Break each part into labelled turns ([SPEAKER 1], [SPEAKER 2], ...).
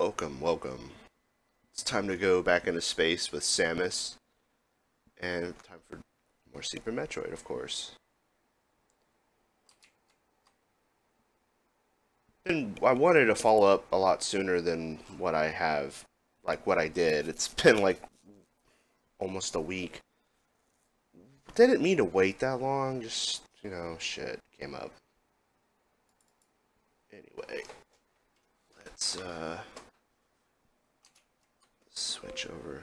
[SPEAKER 1] Welcome, welcome. It's time to go back into space with Samus. And time for more Super Metroid, of course. And I wanted to follow up a lot sooner than what I have, like what I did. It's been like almost a week. Didn't mean to wait that long, just, you know, shit came up. Anyway, let's, uh, switch over.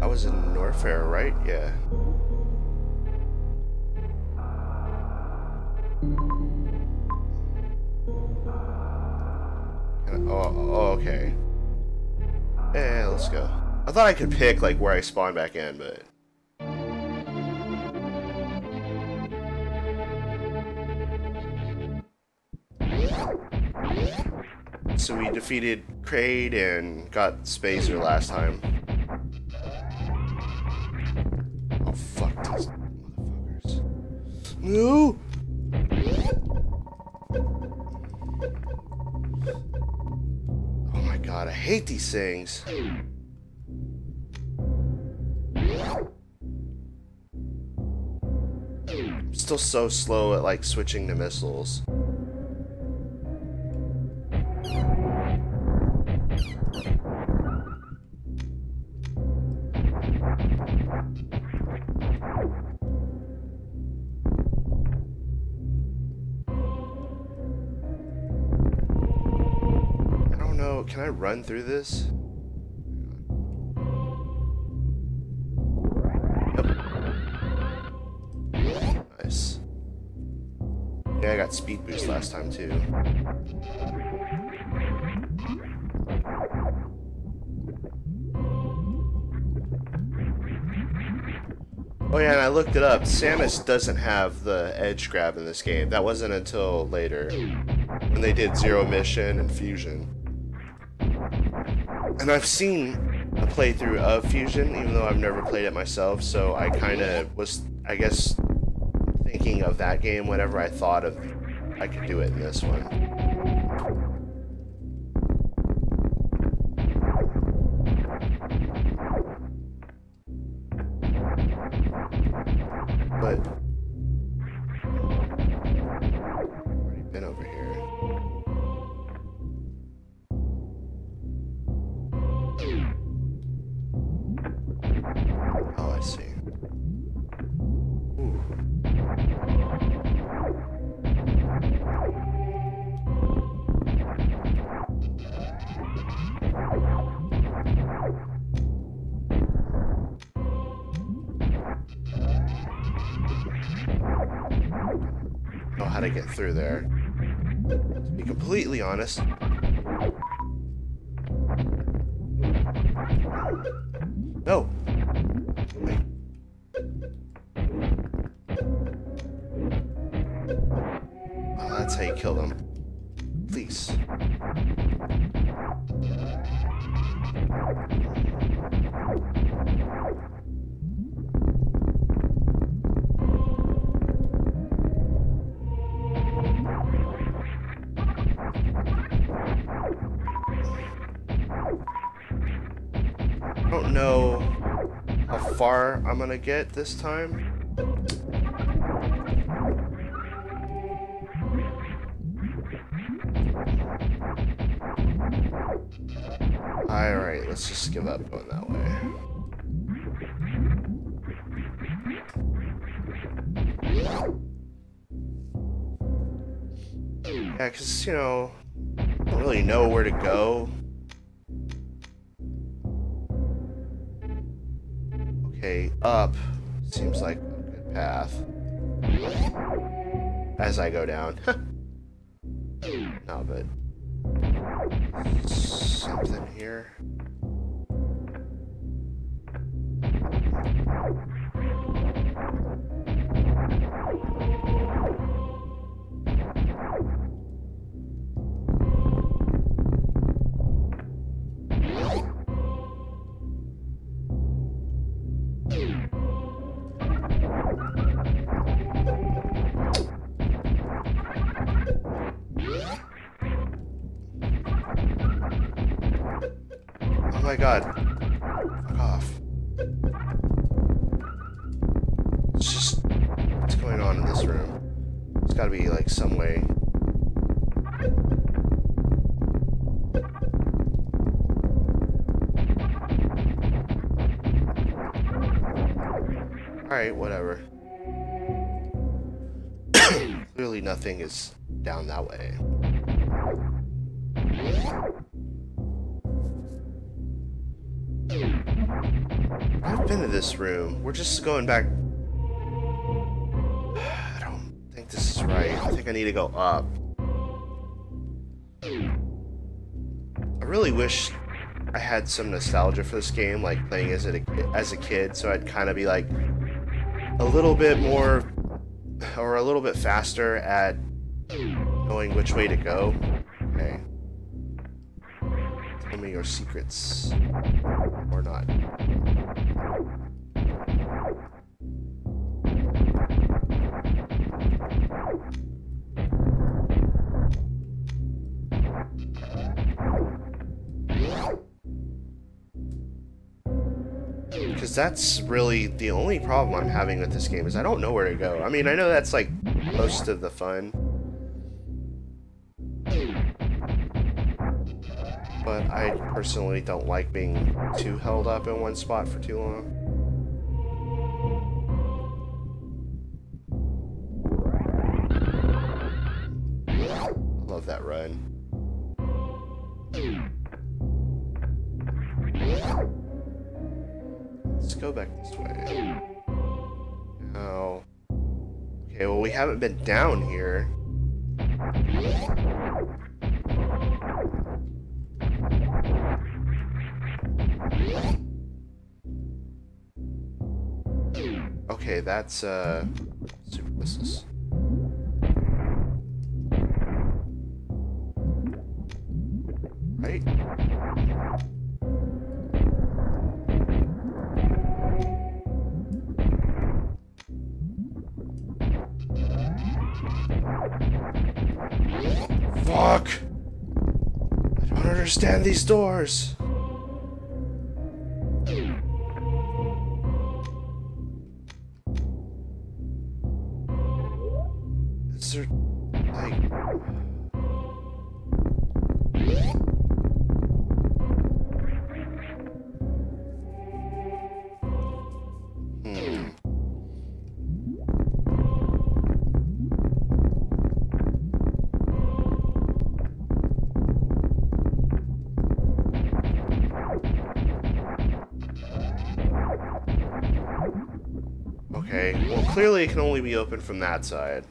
[SPEAKER 1] I was in Norfair, right? Yeah. Oh, oh, okay. Yeah, let's go. I thought I could pick like where I spawn back in, but So we defeated Kraid and got Spazer last time. Oh fuck these motherfuckers. No! Hate these things. Still so slow at like switching to missiles. Run through this? Nice. Yeah, I got speed boost last time too. Oh yeah, and I looked it up. Samus doesn't have the edge grab in this game. That wasn't until later, when they did Zero Mission and Fusion. And I've seen a playthrough of Fusion, even though I've never played it myself, so I kind of was, I guess, thinking of that game whenever I thought of I could do it in this one. Through there. To be completely honest. Gonna get this time. Alright, let's just give up going that way. Yeah, because, you know, I don't really know where to go. Up seems like a good path. As I go down. no, but something here. God. Fuck off. It's just... What's going on in this room? There's gotta be, like, some way... Alright, whatever. Clearly nothing is down that way. I've been to this room. We're just going back... I don't think this is right. I think I need to go up. I really wish I had some nostalgia for this game, like playing as a, as a kid, so I'd kind of be like a little bit more or a little bit faster at knowing which way to go. Your secrets. Or not. Because that's really the only problem I'm having with this game is I don't know where to go. I mean, I know that's like most of the fun. But I personally don't like being too held up in one spot for too long. Love that run. Let's go back this way. Now... Okay, well we haven't been down here. Okay, that's, uh... Missiles. Right? Fuck! I don't understand these doors. Can only be opened from that side.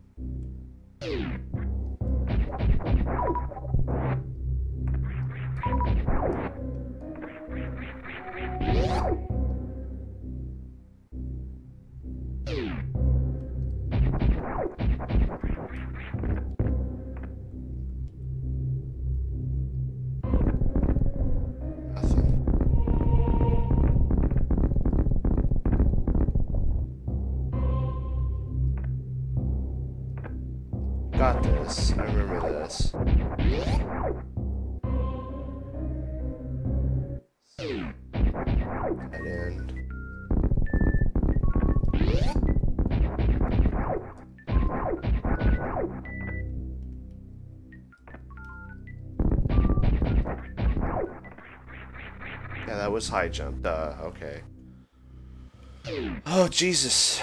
[SPEAKER 1] Yeah, that was high jump. Duh. Okay. Oh, Jesus.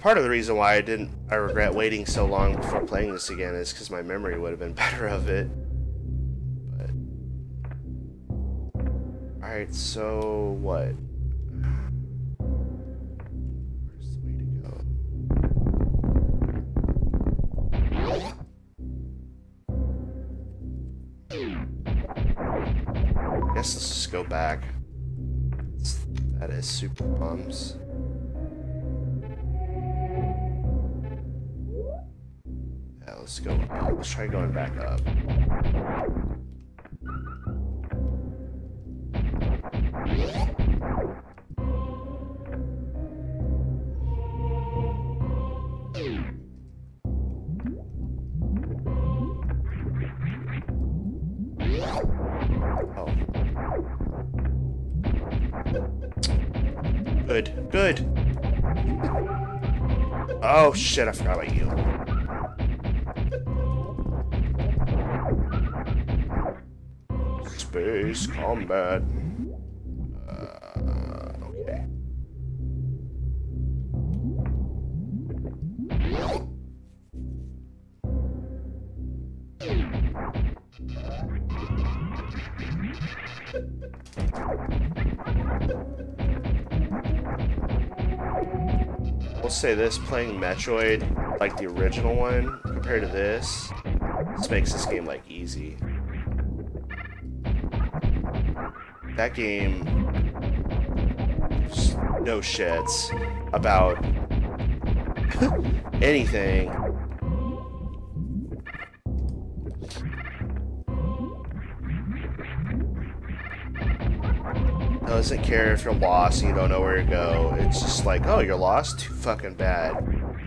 [SPEAKER 1] Part of the reason why I didn't, I regret waiting so long before playing this again is because my memory would have been better of it. But. Alright, so what? Where's the way to go? Guess let's just go back. Is super bombs. Yeah, let's go. Let's try going back up. Oh shit, I forgot about you. Space combat. Say this, playing Metroid, like the original one, compared to this, this makes this game, like, easy. That game, no shits about anything doesn't care if you're lost and you don't know where to go. It's just like, oh, you're lost? Too fucking bad.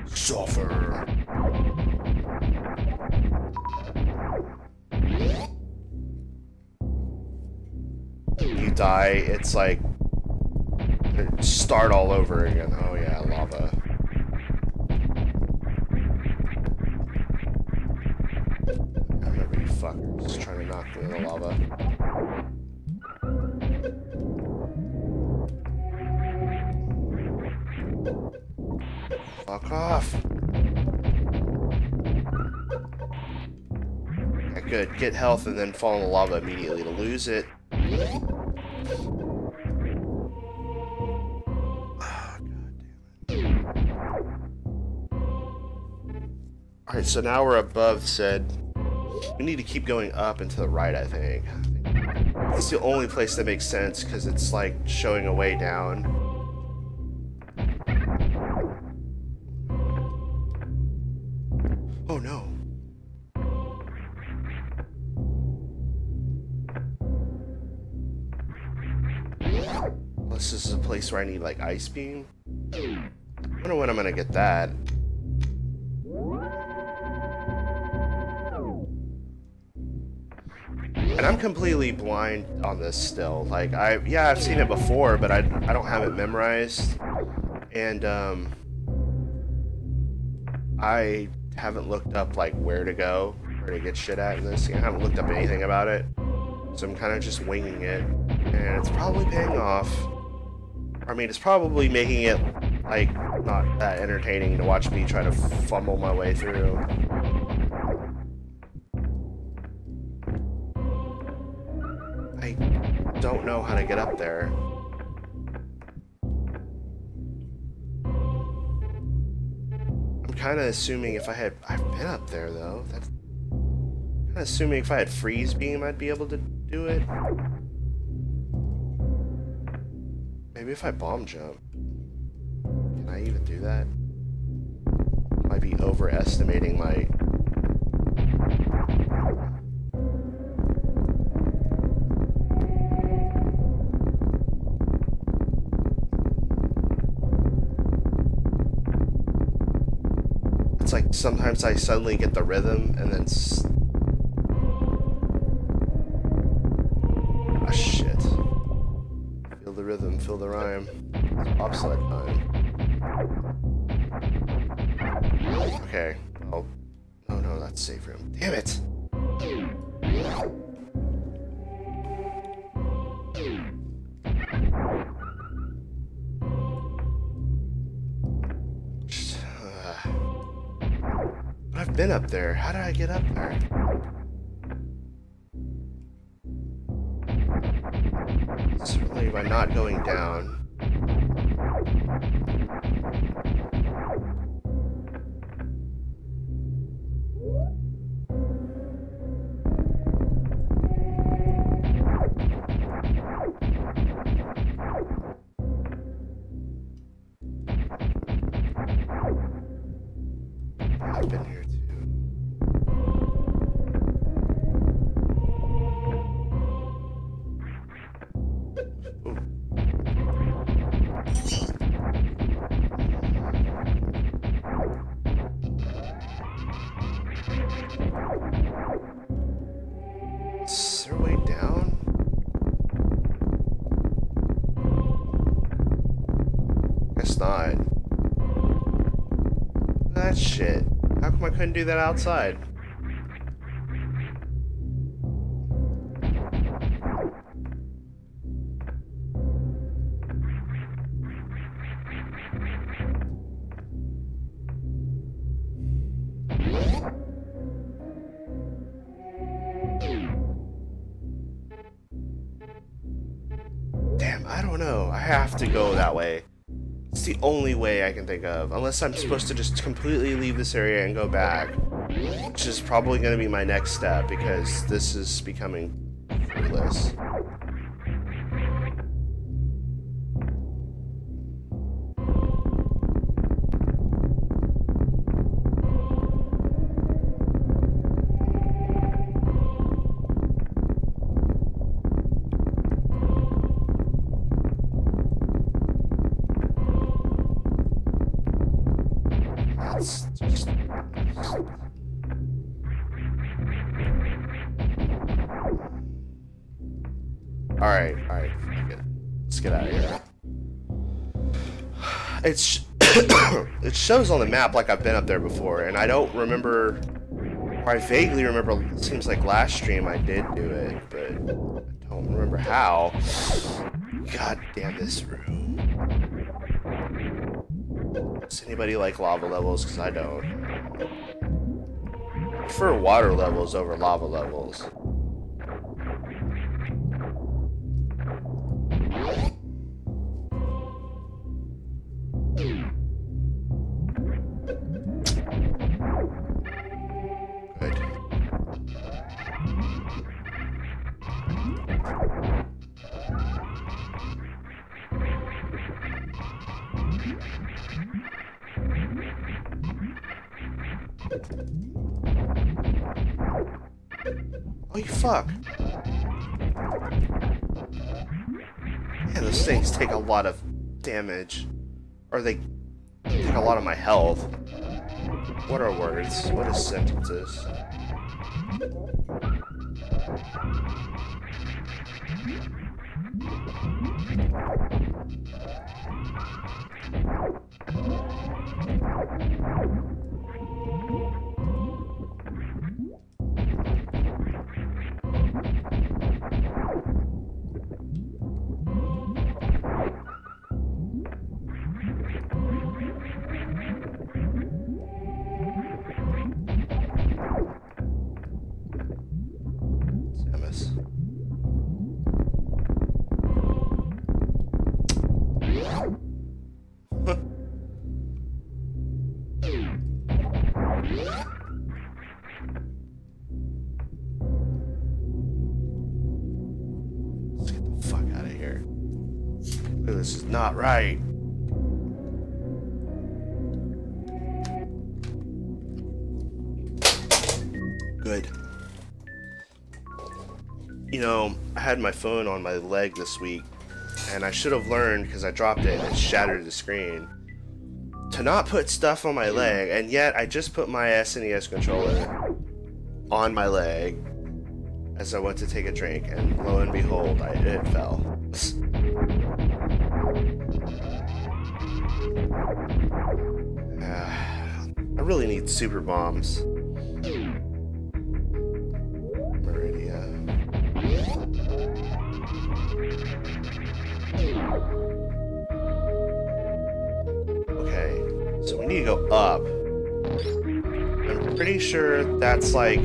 [SPEAKER 1] Suffer. You die, it's like start all over again. Oh yeah, lava. Good. Get health and then fall in the lava immediately to lose it. Alright, so now we're above said. We need to keep going up and to the right, I think. It's the only place that makes sense because it's like showing a way down. Unless this is a place where I need like ice beam. I wonder when I'm gonna get that. And I'm completely blind on this still. Like, I, yeah, I've seen it before, but I, I don't have it memorized. And, um, I haven't looked up, like, where to go, where to get shit at in this. I haven't looked up anything about it. So I'm kind of just winging it. And it's probably paying off. I mean, it's probably making it, like, not that entertaining to watch me try to fumble my way through. I don't know how to get up there. I'm kind of assuming if I had... I've been up there, though. That's... kind of assuming if I had freeze beam, I'd be able to do it. Maybe if I bomb jump. Can I even do that? Might be overestimating my It's like sometimes I suddenly get the rhythm and then. Rhythm, feel the rhyme. It's select time. Okay. Oh. Oh no, that's safe room. Damn it! I've been up there. How did I get up there? By not going down. Do that outside? Damn, I don't know. I have to go that way. The only way I can think of. Unless I'm supposed to just completely leave this area and go back. Which is probably going to be my next step because this is becoming fruitless. Shows on the map like I've been up there before, and I don't remember... Or I vaguely remember, it seems like last stream I did do it, but I don't remember how. God damn this room. Does anybody like lava levels? Because I don't. I prefer water levels over lava levels. Fuck. Yeah, those things take a lot of damage. Or they take a lot of my health. What are words? What is sentences? Not right. Good. You know, I had my phone on my leg this week, and I should have learned because I dropped it and it shattered the screen to not put stuff on my leg, and yet I just put my SNES controller on my leg as I went to take a drink, and lo and behold, I, it fell. Really need super bombs. Maridia. Okay, so we need to go up. I'm pretty sure that's like.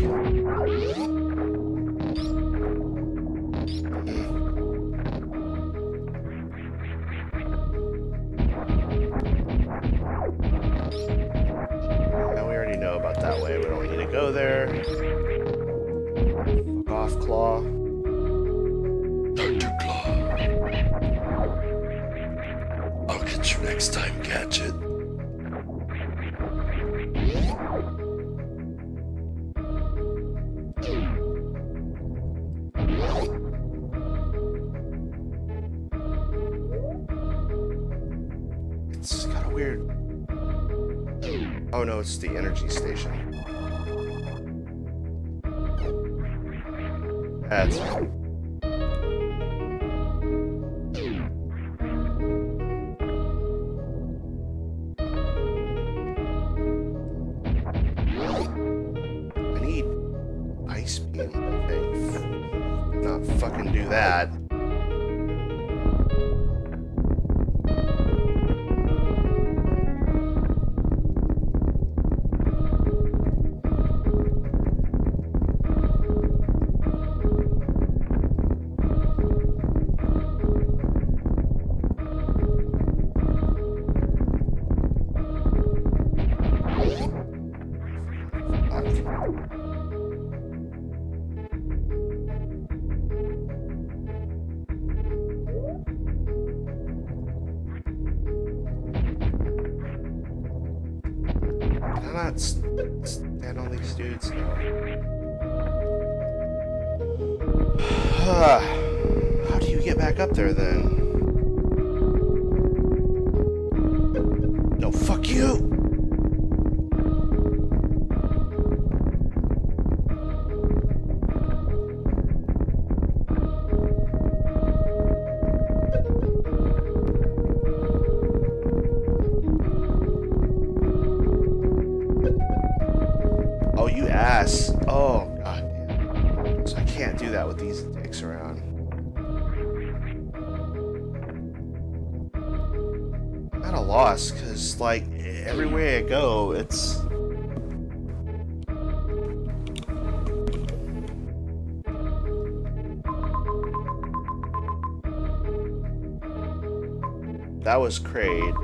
[SPEAKER 1] That was Kraid.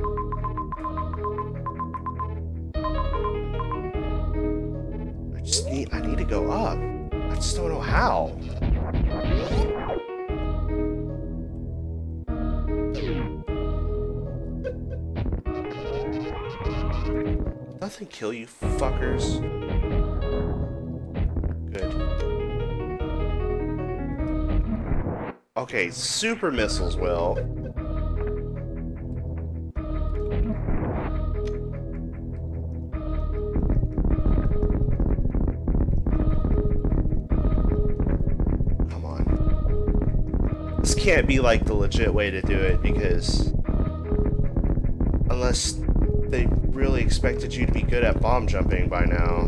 [SPEAKER 1] I just need I need to go up. I just don't know how. Nothing kill you fuckers. Good. Okay, super missiles will. Can't be like the legit way to do it because unless they really expected you to be good at bomb jumping by now.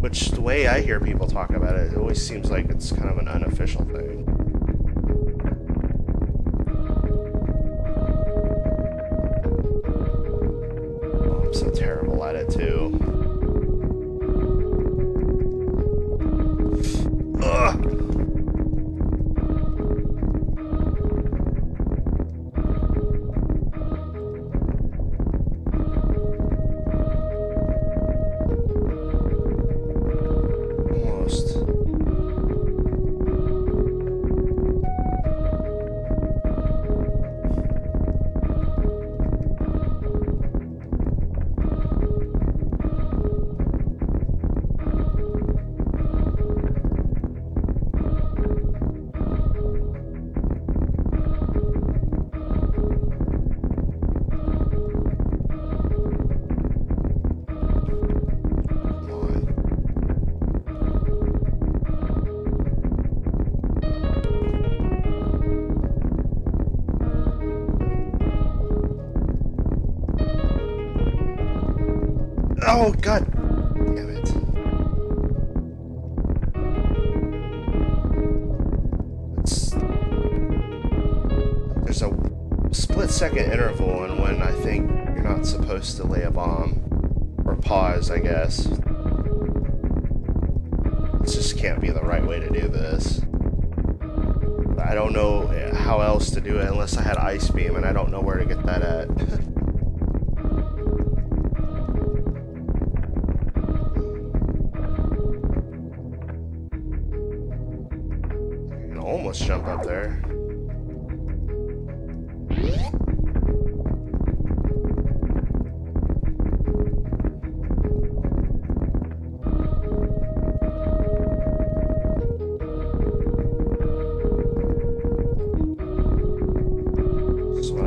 [SPEAKER 1] Which the way I hear people talk about it, it always seems like it's kind of an unofficial thing.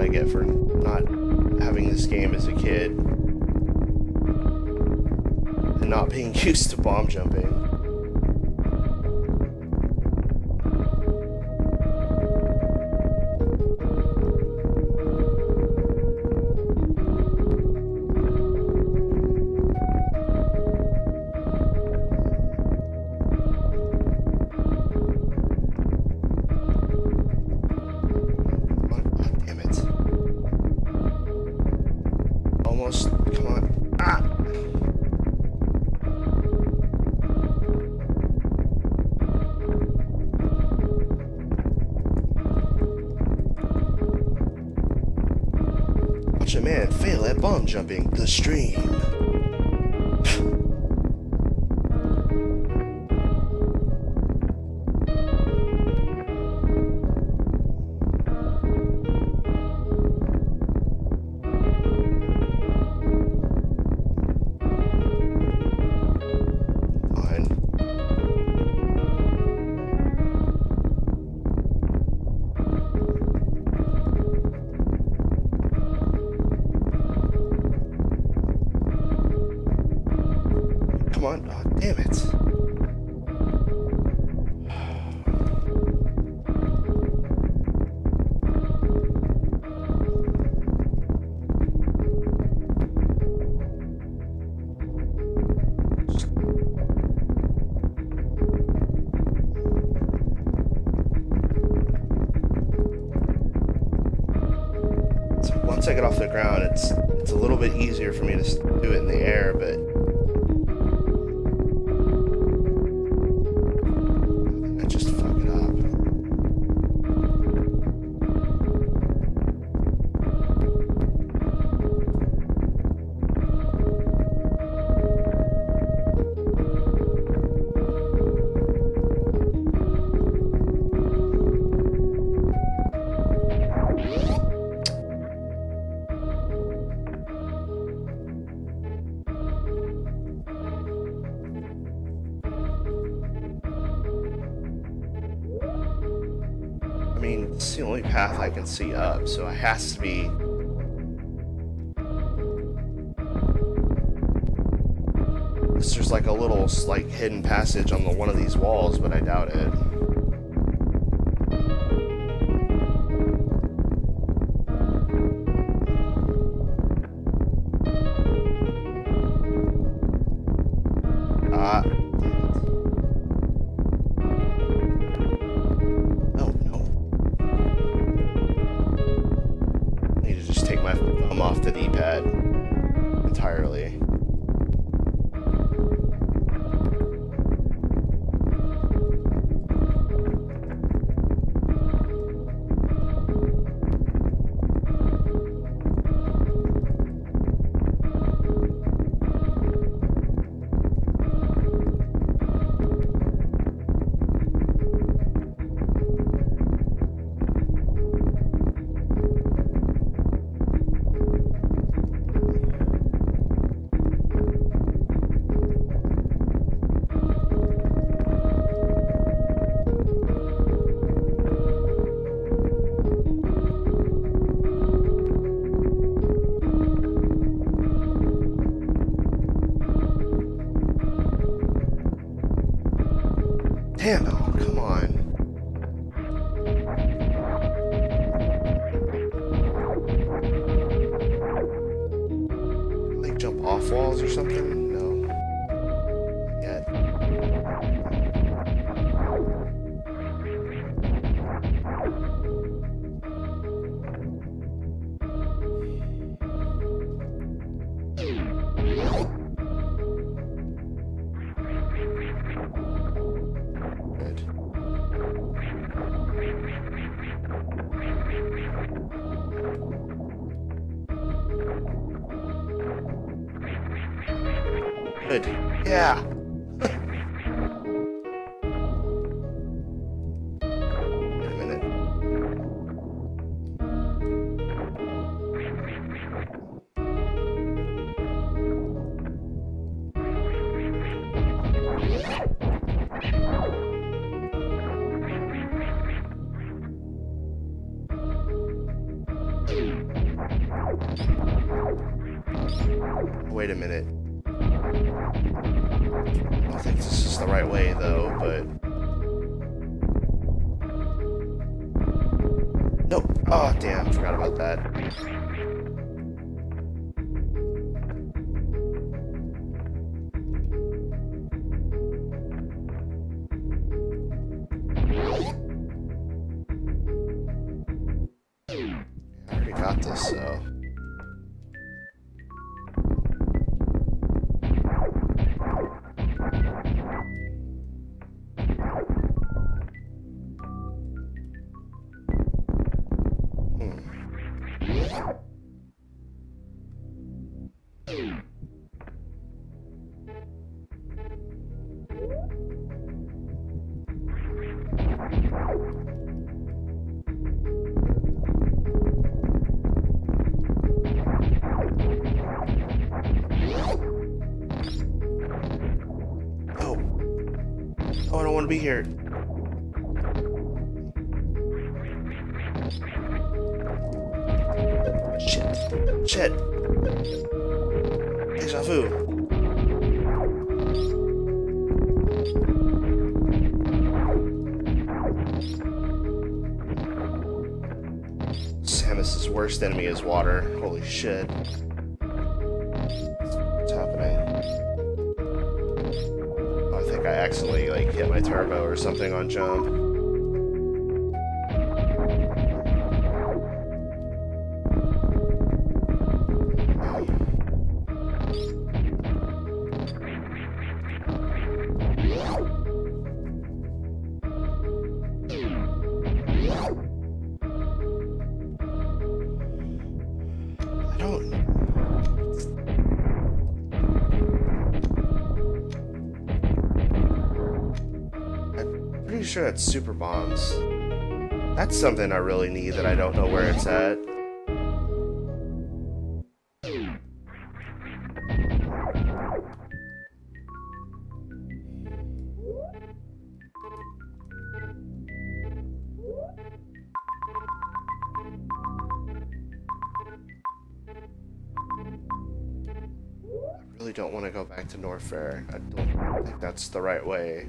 [SPEAKER 1] I get for not having this game as a kid. And not being used to bomb jumping. jumping the stream. the ground, it's it's a little bit easier for me to do it frequency up, so it has to be... There's like a little like hidden passage on the one of these walls, but I doubt it. Here. Shit. Shit. Deja vu. Samus's worst enemy is water. Holy shit. Turbo or something on jump. That's super bombs. That's something I really need that I don't know where it's at. I really don't want to go back to Norfair. I don't think that's the right way.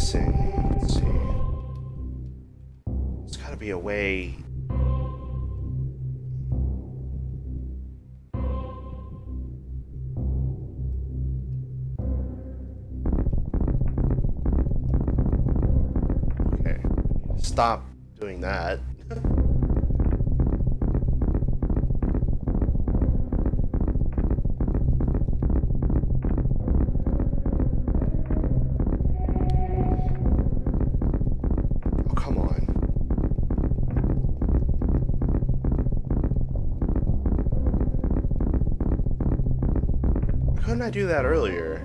[SPEAKER 1] Missing? Let's see. There's gotta be a way. Okay. Stop doing that. I do that earlier?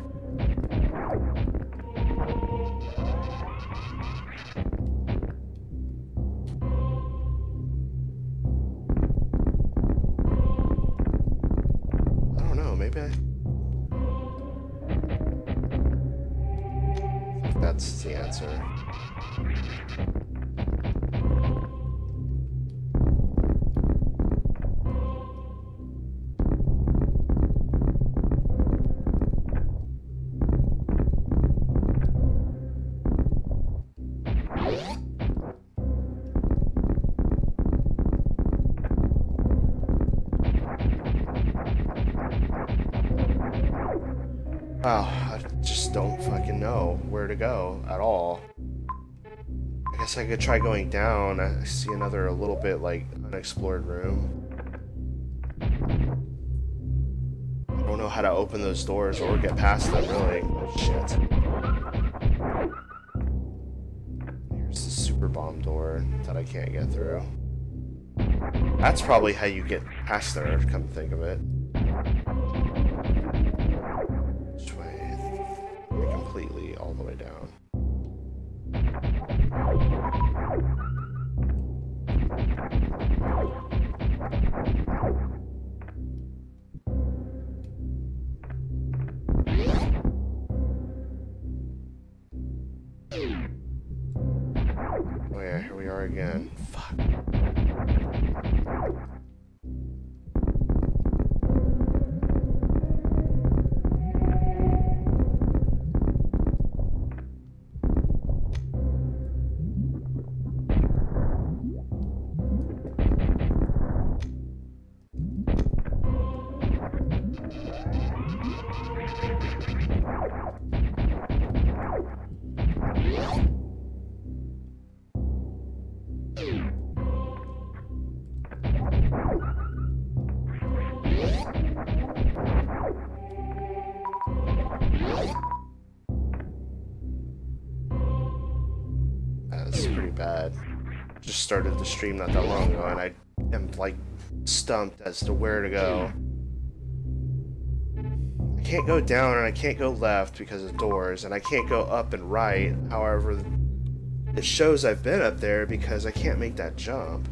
[SPEAKER 1] I could try going down. I see another a little bit like unexplored room. I don't know how to open those doors or get past them really. Oh, shit. Here's the super bomb door that I can't get through. That's probably how you get past there, come think of it. Just started the stream not that long ago, and I am like stumped as to where to go. I can't go down and I can't go left because of doors, and I can't go up and right. However, it shows I've been up there because I can't make that jump.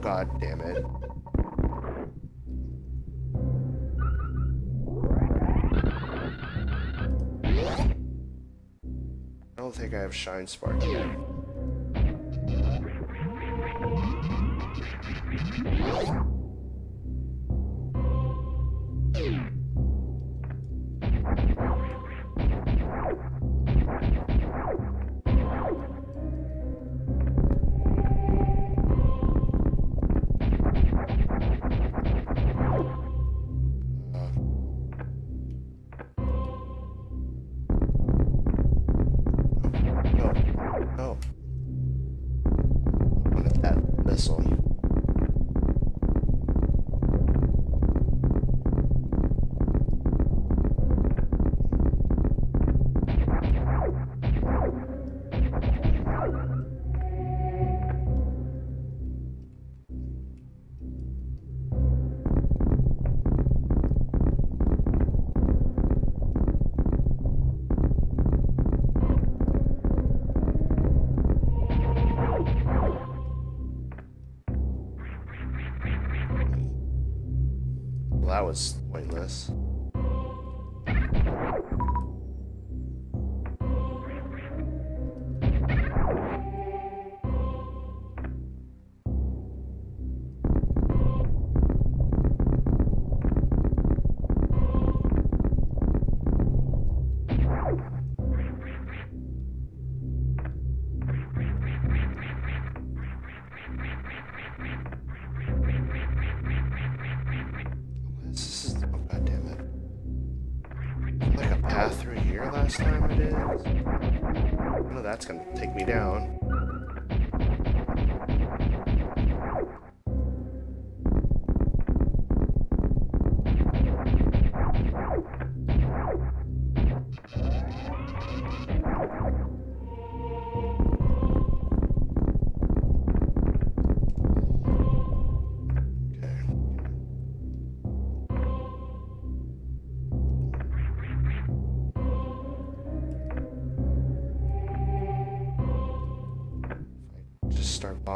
[SPEAKER 1] God damn it. Think I have Shine Spark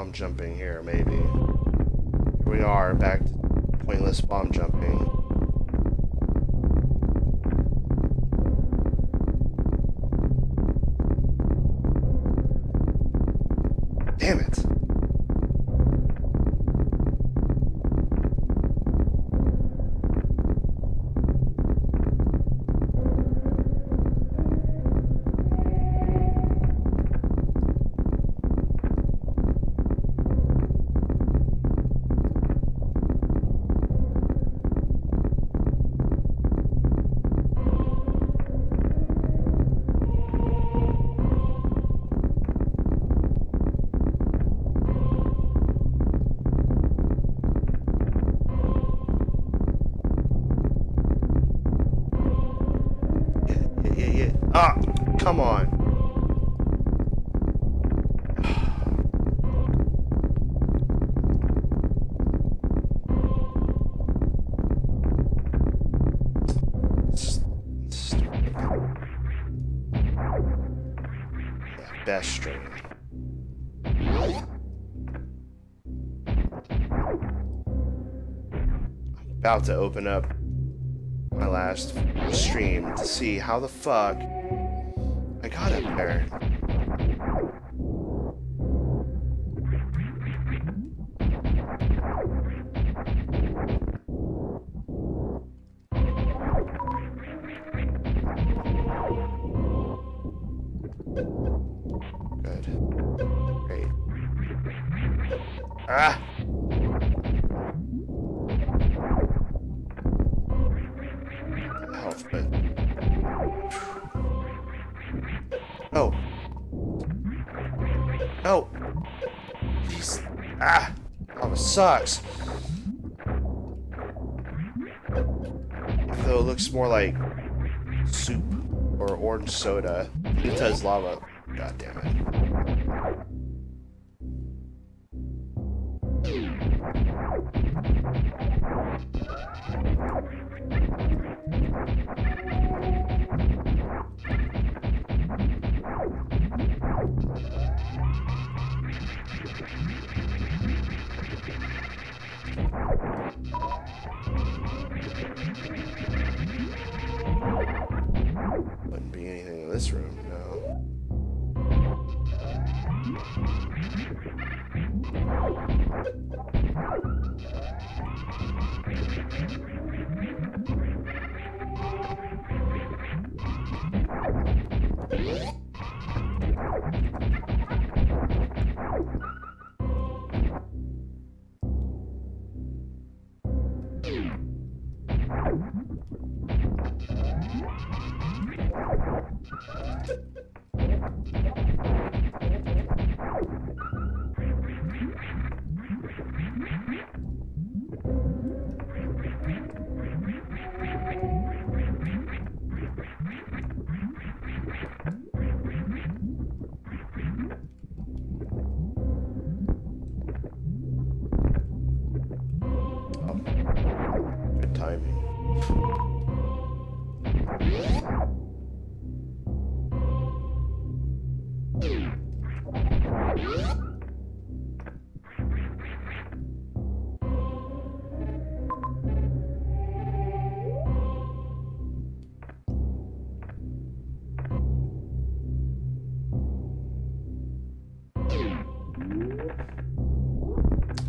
[SPEAKER 1] bomb jumping here, maybe. Here we are, back to pointless bomb jumping. Damn it! About to open up my last stream to see how the fuck I got up there. Sucks. Though it looks more like soup or orange soda, it does lava. God damn it.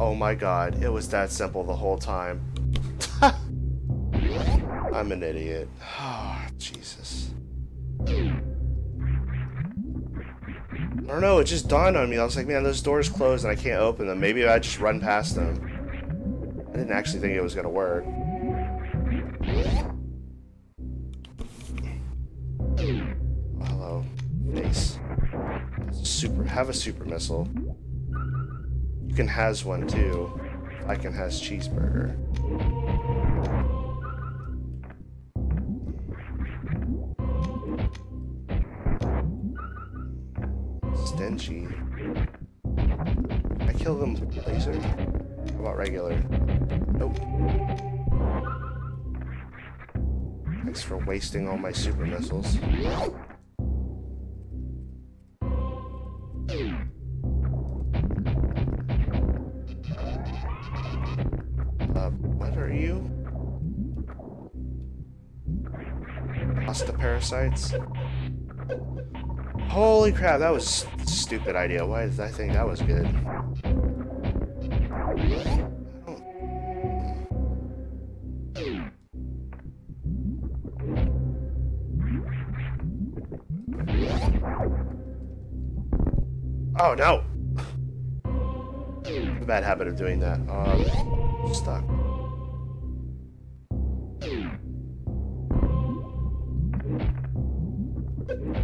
[SPEAKER 1] Oh my god, it was that simple the whole time. I'm an idiot. Oh, Jesus. I don't know, it just dawned on me. I was like, man, those doors closed and I can't open them. Maybe I just run past them. I didn't actually think it was gonna work. Oh, hello, face. Super, have a super missile. Can has one too. I can has cheeseburger. Stingy. I kill them with laser. How about regular? Nope. Thanks for wasting all my super missiles. Pasta parasites? Holy crap, that was a stupid idea. Why did I think that was good? Oh no! A bad habit of doing that. Um, stuck.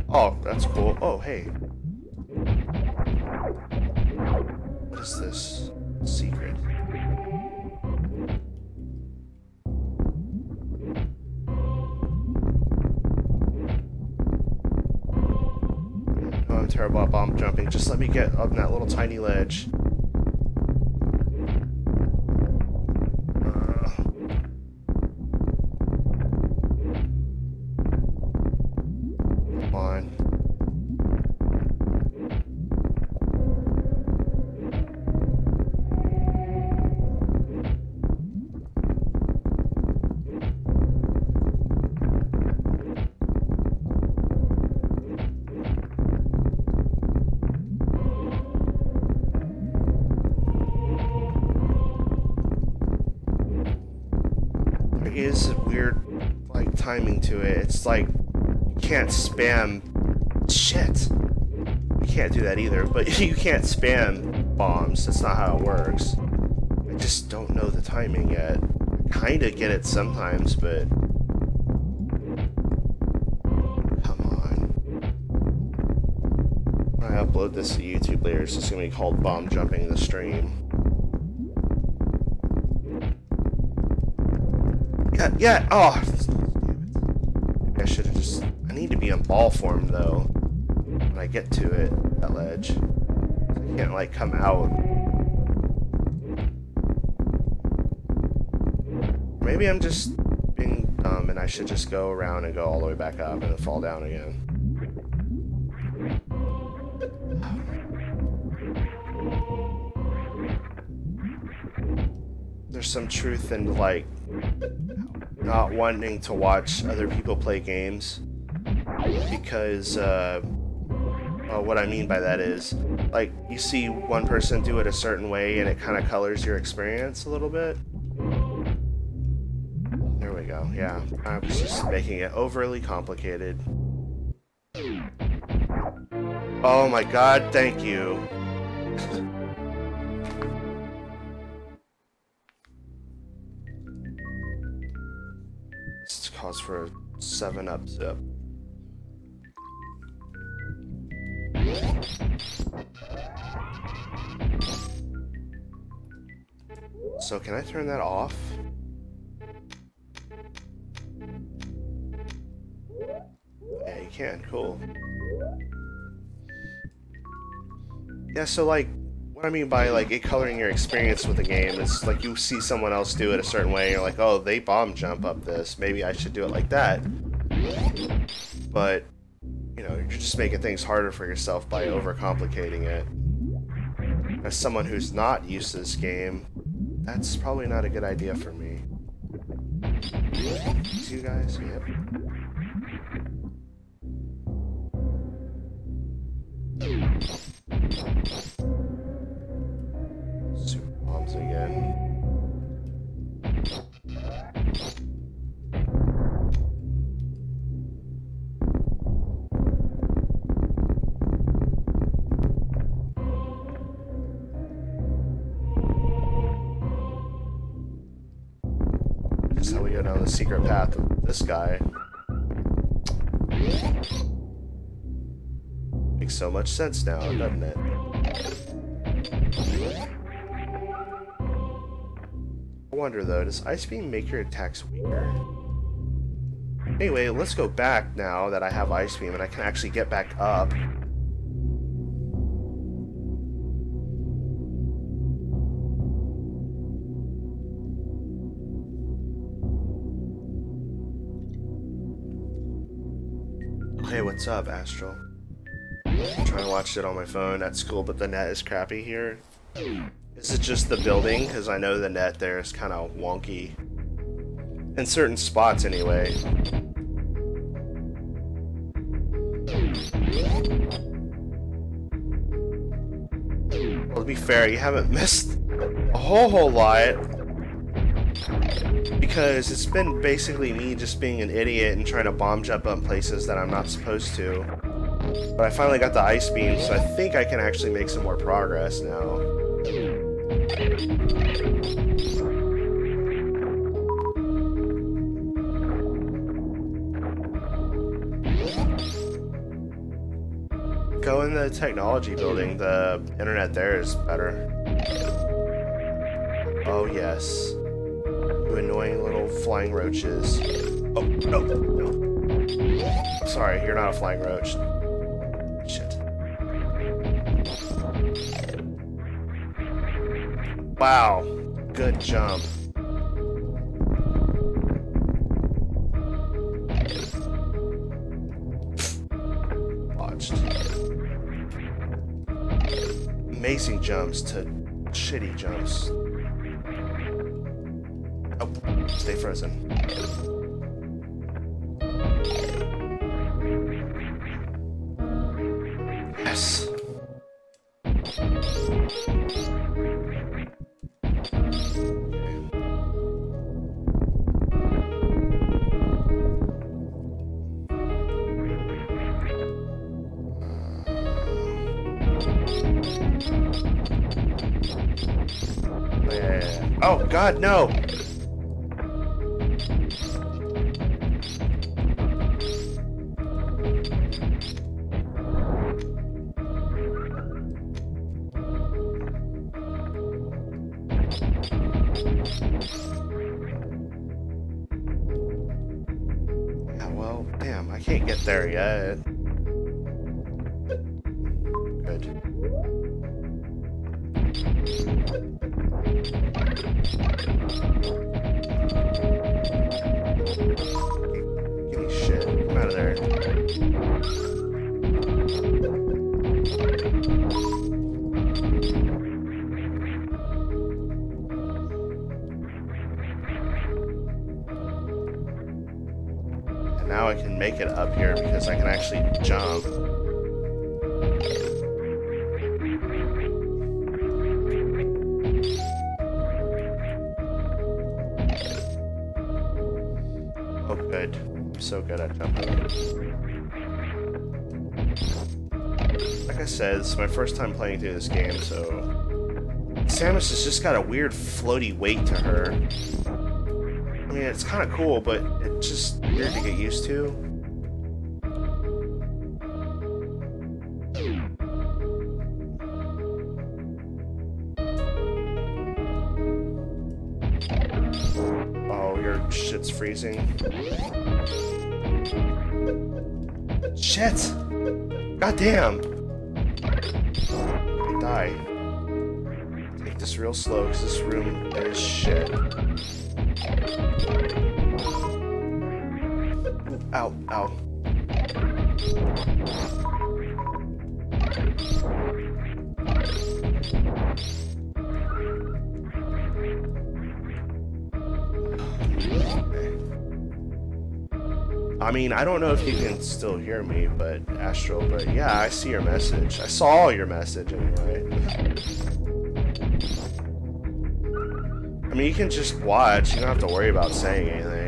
[SPEAKER 1] Oh, that's cool. Oh, hey. What is this? Secret. I'm terrible at bomb jumping. Just let me get up that little tiny ledge. Is a weird like timing to it. It's like you can't spam shit. You can't do that either, but you can't spam bombs. That's not how it works. I just don't know the timing yet. I kinda get it sometimes, but come on. When I upload this to YouTube later, it's just gonna be called bomb jumping the stream. Yeah, yeah. Oh, damn it. I should have just. I need to be in ball form though. When I get to it, that ledge, I can't like come out. Maybe I'm just being dumb, and I should just go around and go all the way back up and then fall down again. There's some truth in like not wanting to watch other people play games because uh, well, what I mean by that is like you see one person do it a certain way and it kind of colors your experience a little bit. There we go. Yeah, I was just making it overly complicated. Oh my god, thank you. for a 7 up zip. So can I turn that off? Yeah, you can. Cool. Yeah, so like, what I mean by like it coloring your experience with the game is like you see someone else do it a certain way, and you're like, oh, they bomb jump up this. Maybe I should do it like that. But you know, you're just making things harder for yourself by overcomplicating it. As someone who's not used to this game, that's probably not a good idea for me. See you guys? Yep. Bombs again. We go down the secret path of this guy. Makes so much sense now, doesn't it? I wonder though, does Ice Beam make your attacks weaker? Anyway, let's go back now that I have Ice Beam and I can actually get back up. Hey, what's up, Astral? I'm trying to watch it on my phone at school, but the net is crappy here. Is it just the building? Because I know the net there is kind of wonky. In certain spots, anyway. Well, to be fair, you haven't missed a whole whole lot. Because it's been basically me just being an idiot and trying to bomb jump on places that I'm not supposed to. But I finally got the ice beam, so I think I can actually make some more progress now. go in the technology building. The internet there is better. Oh, yes. You annoying little flying roaches. Oh, no, no. Sorry, you're not a flying roach. Shit. Wow. Good jump. Amazing jumps to shitty jumps. Oh, stay frozen. God, no! Oh, good. I'm so good at jumping. Like I said, is my first time playing through this game, so... Samus has just got a weird floaty weight to her. I mean, it's kind of cool, but it's just weird to get used to. God damn! Die. Take this real slow, because this room is shit. Mean, I don't know if you can still hear me, but Astral, but yeah, I see your message. I saw your message anyway. I mean, you can just watch. You don't have to worry about saying anything.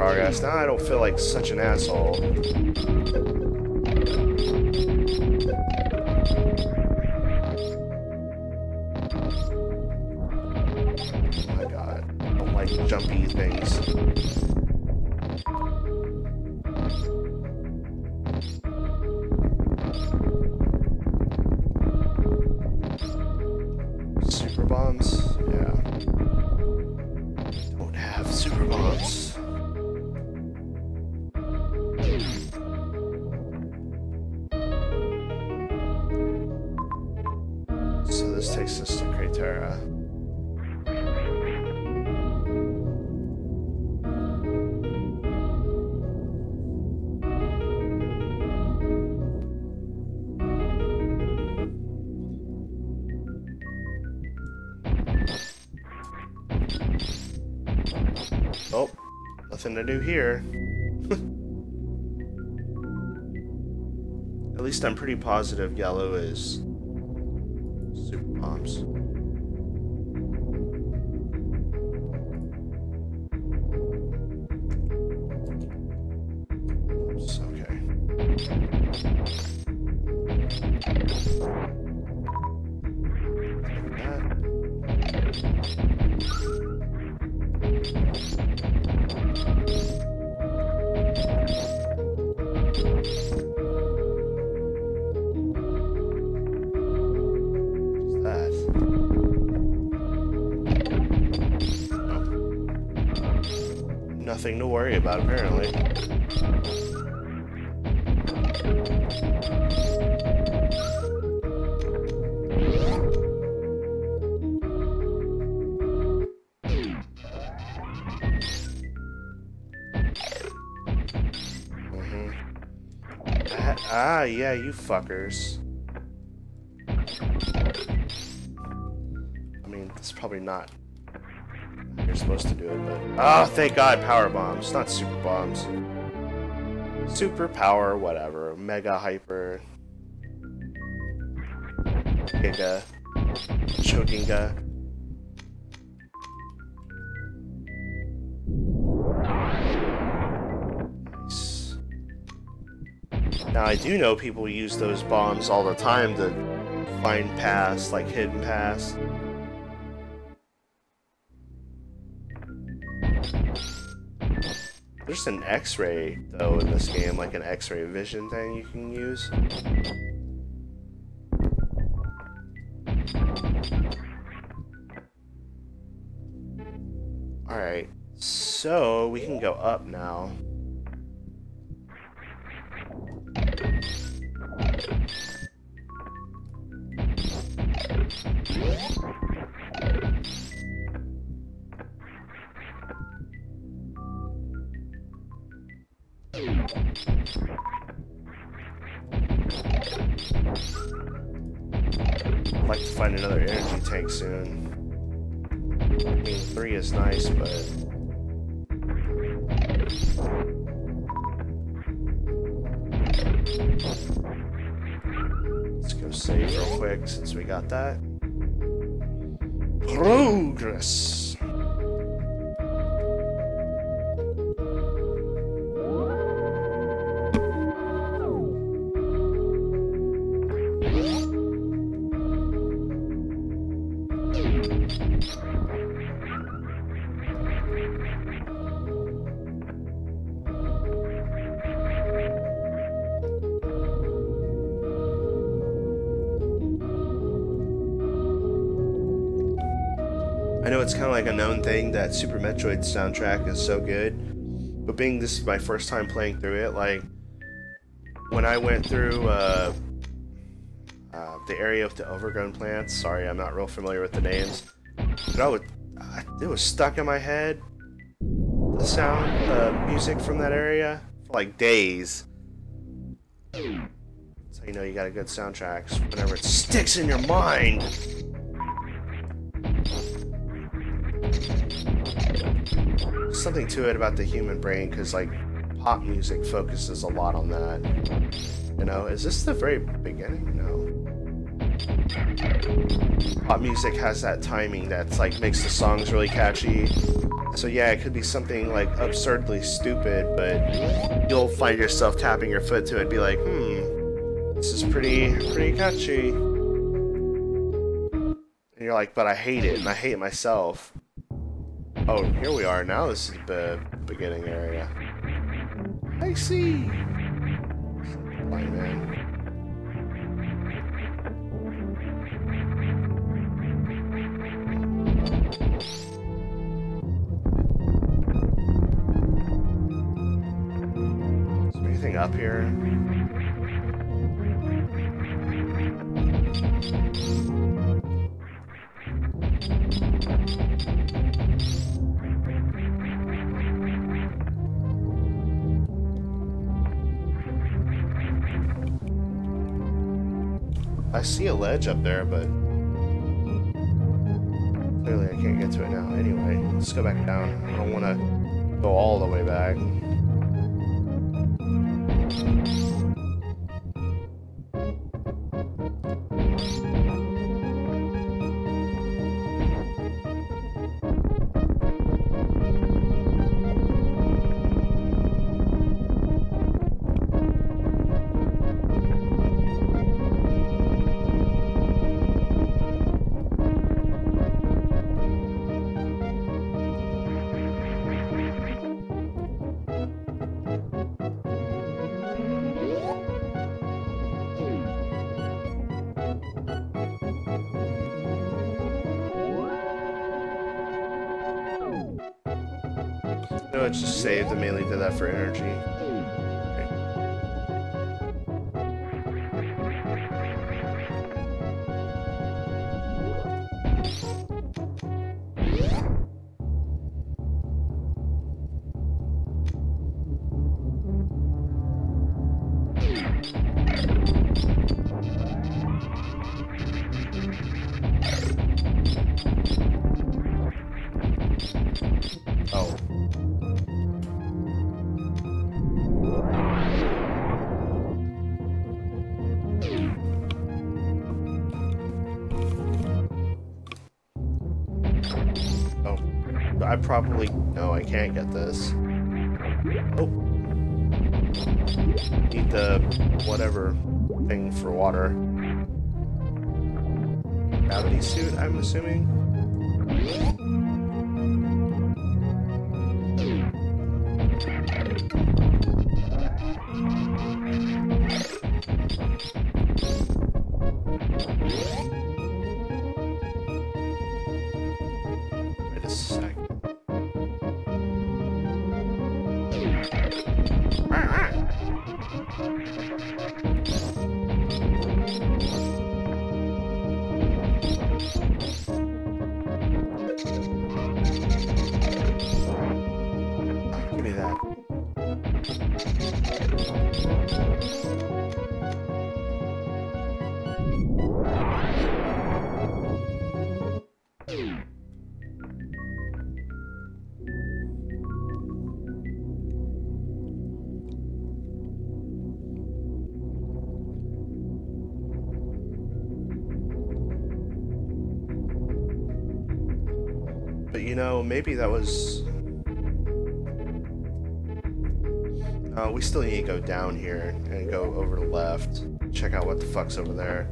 [SPEAKER 1] Progress. Now I don't feel like such an asshole. Least I'm pretty positive yellow is to worry about, apparently. Mhm. Ah, ah, yeah, you fuckers. I mean, it's probably not supposed to do it, but... Ah, thank God, power bombs, not super bombs. Super power, whatever. Mega hyper. Giga. Chodinga. Now I do know people use those bombs all the time to find paths, like hidden paths. There's an X-ray though in this game, like an X-ray vision thing you can use. Alright, so we can go up now. I'd like to find another energy tank soon. I mean, three is nice, but... Let's go save real quick since we got that. Progress! Like a known thing that Super Metroid soundtrack is so good, but being this is my first time playing through it, like when I went through uh, uh, the area of the overgrown plants. Sorry, I'm not real familiar with the names, but I would, I, it was stuck in my head. The sound, the music from that area for like days. So you know you got a good soundtrack whenever it sticks in your mind. Something to it about the human brain because like pop music focuses a lot on that. You know is this the very beginning? No. Pop music has that timing that's like makes the songs really catchy. So yeah it could be something like absurdly stupid but you'll find yourself tapping your foot to it and be like hmm this is pretty pretty catchy. And you're like but i hate it. And i hate myself Oh, here we are. Now this is the beginning area. I see. Anything up here? I see a ledge up there, but clearly I can't get to it now. Anyway, let's go back down. I don't want to go all the way back. Can't get this. Oh. Need the... whatever thing for water. Gravity suit, I'm assuming? Maybe that was. Uh, we still need to go down here and go over to left. Check out what the fuck's over there.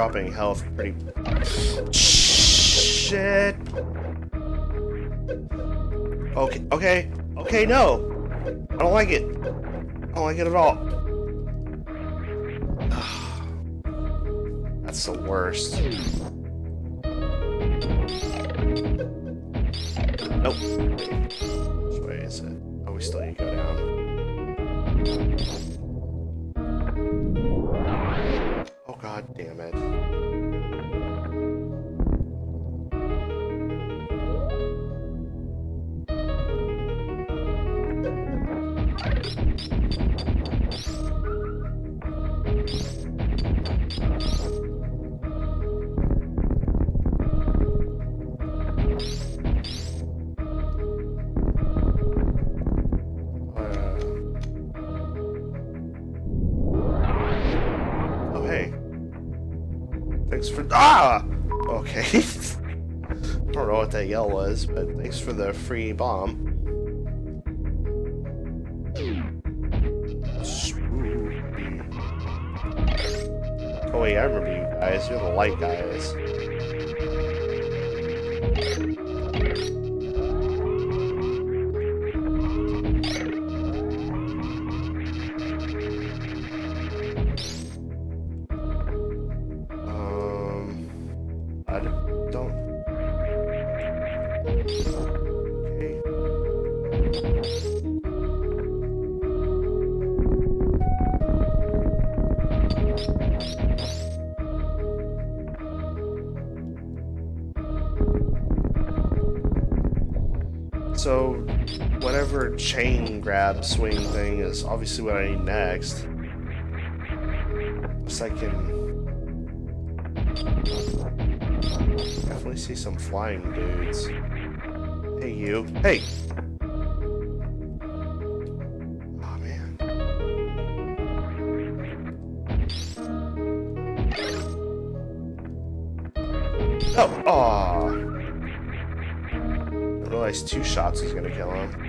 [SPEAKER 1] Dropping health pretty. Shit. Okay, okay, okay, no. I don't like it. I don't like it at all. That's the worst. Nope. Which way is it? Oh, we still need to go down. God damn it. Yell was, but thanks for the free bomb. Oh, wait, I remember you guys. You're the light guys. Chain grab swing thing is obviously what I need next. Unless I can Definitely see some flying dudes. Hey, you. Hey! Oh, man. Oh, aw. I realized two shots is gonna kill him.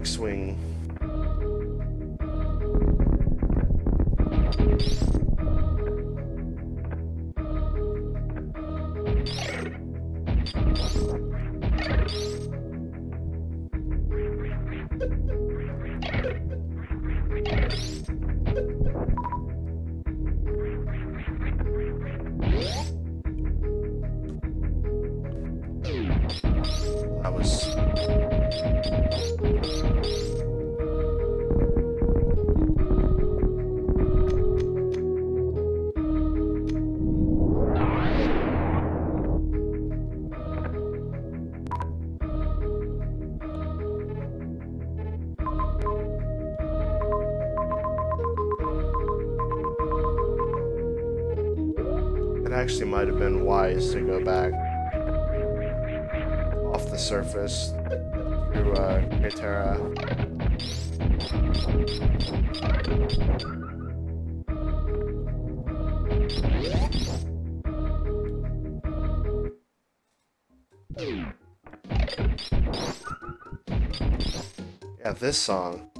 [SPEAKER 1] Need grab go back off the surface through uh, Crateria. Yeah, this song.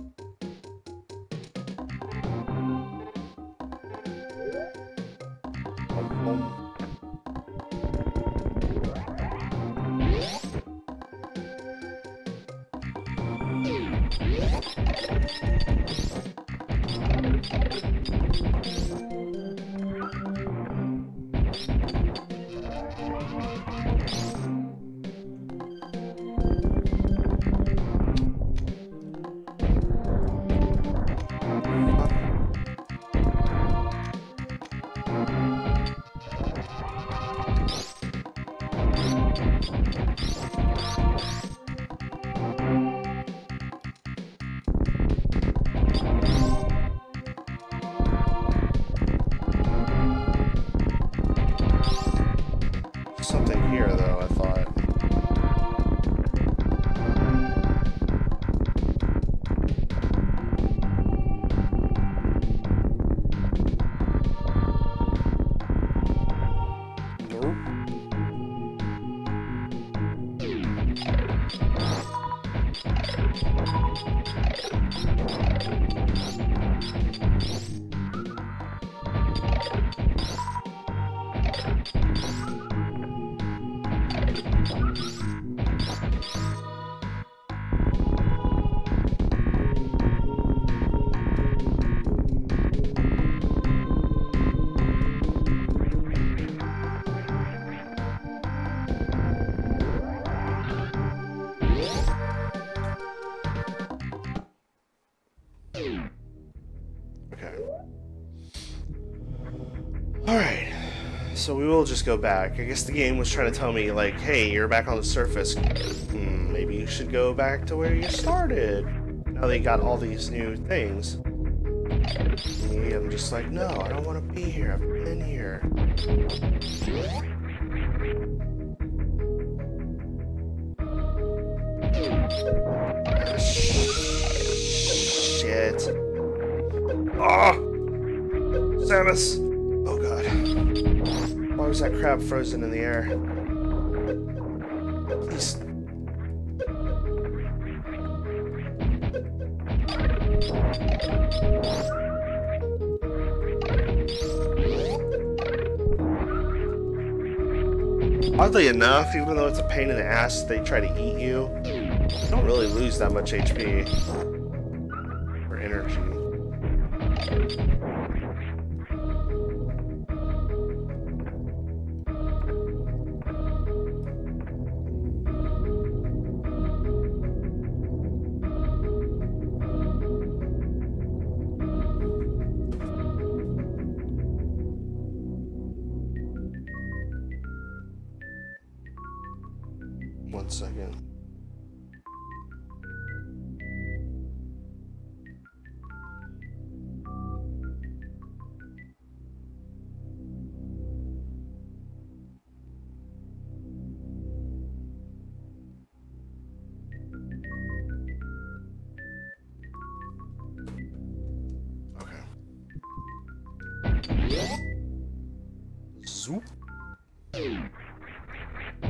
[SPEAKER 1] So we will just go back. I guess the game was trying to tell me, like, hey, you're back on the surface. Hmm, maybe you should go back to where you started. Now they got all these new things. Me, I'm just like, no, I don't want to be here. I've been here. Frozen in the air? Please. Oddly enough, even though it's a pain in the ass, they try to eat you. You don't really lose that much HP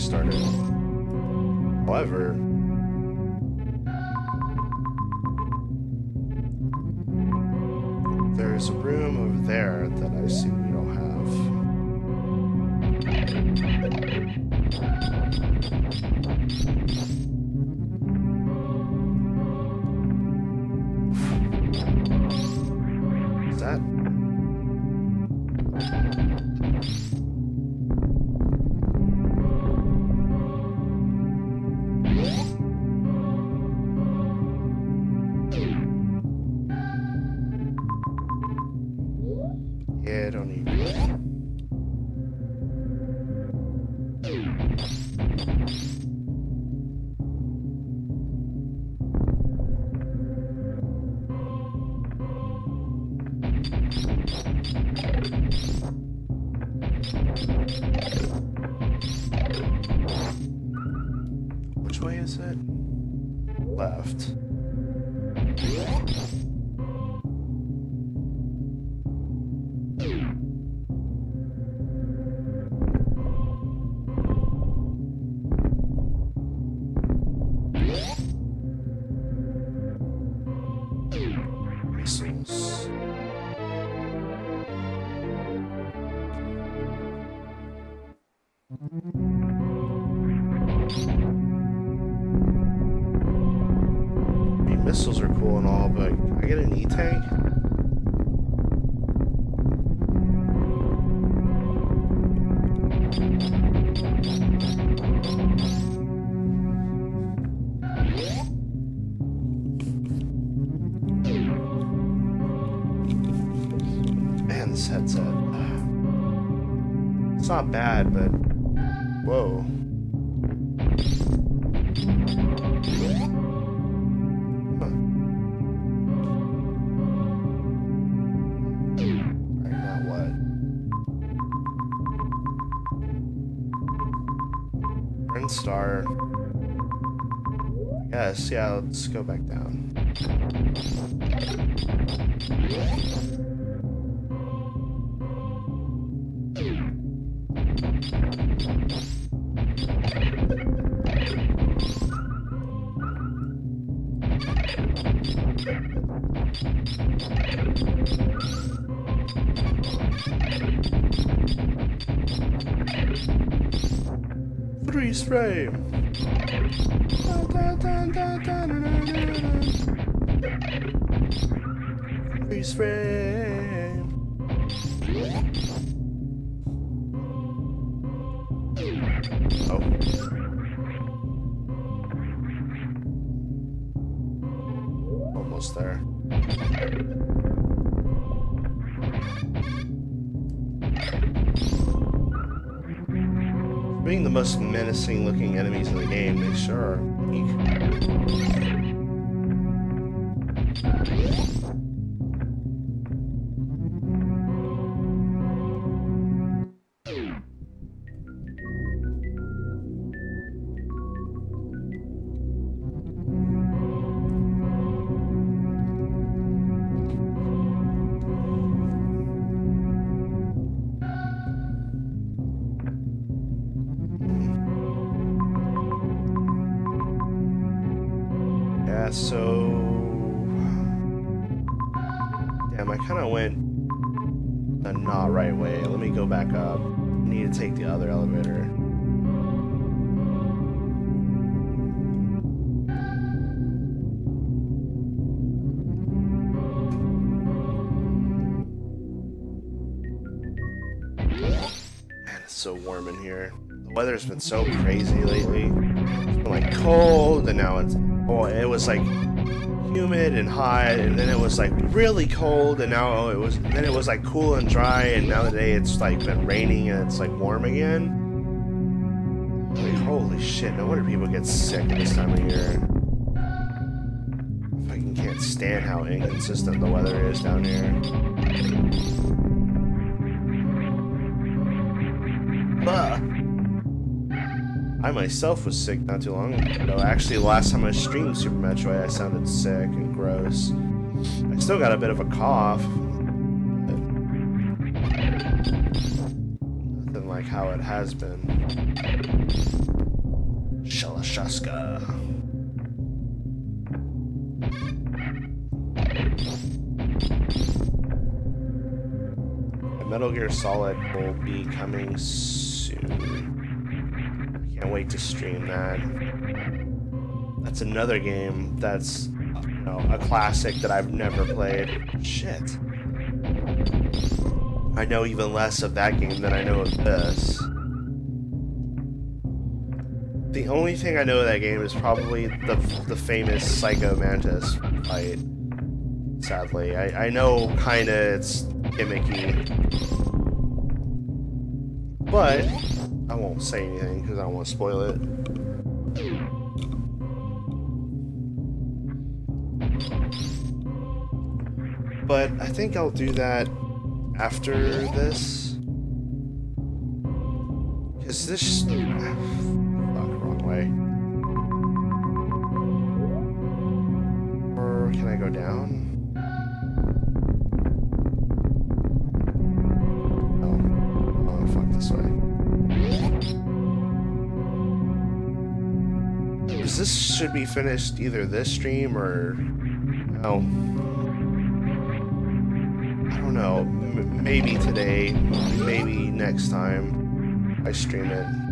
[SPEAKER 1] started. guess. Yeah, let's go back down. Three frame. most menacing looking enemies in the game, they sure are. Weather's been so crazy lately. It's been like cold, and now it's oh, it was like humid and hot, and then it was like really cold, and now oh, it was then it was like cool and dry, and now today it's like been raining and it's like warm again. Like holy shit! No wonder people get sick this time of year. I fucking can't stand how inconsistent the weather is down here. Ugh. I myself was sick not too long ago. Actually, last time I streamed Super Metroid, I sounded sick and gross. I still got a bit of a cough. Nothing like how it has been. Shalashaska. Metal Gear Solid will be coming soon. Can't wait to stream that. That's another game that's you know, a classic that I've never played. Shit. I know even less of that game than I know of this. The only thing I know of that game is probably the the famous Psycho Mantis fight. Sadly, I, I know kinda it's gimmicky, but I won't say anything because I don't want to spoil it. But I think I'll do that after this. Because this. Fuck, wrong way. Or can I go down? This should be finished either this stream or. No. I don't know. M- maybe today, maybe next time I stream it.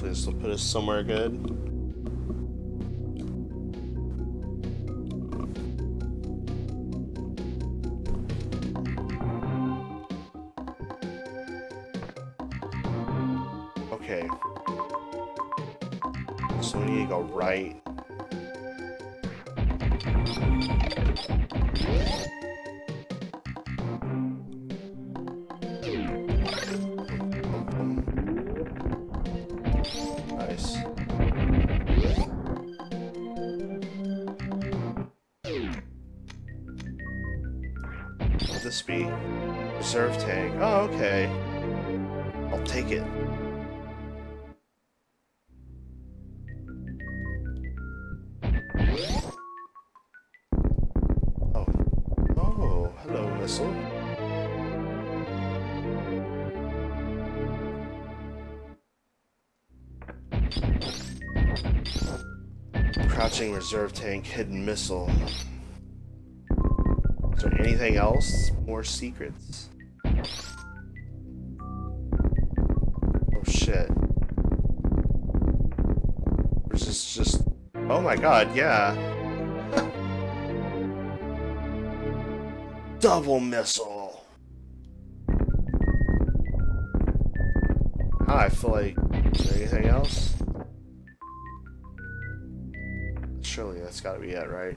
[SPEAKER 1] Hopefully this will put us somewhere good. Reserve tank, hidden missile. Is there anything else? More secrets. Oh shit. Or is this just... Oh my god, yeah. Double missile! I feel like... Is there anything else? That's gotta be it, right?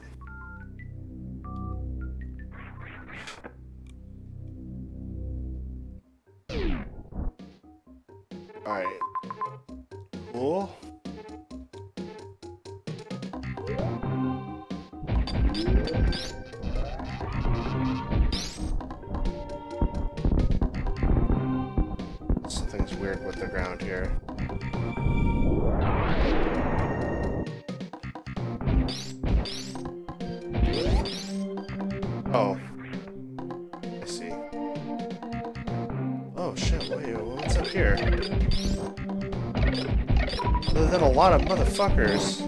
[SPEAKER 1] Motherfuckers.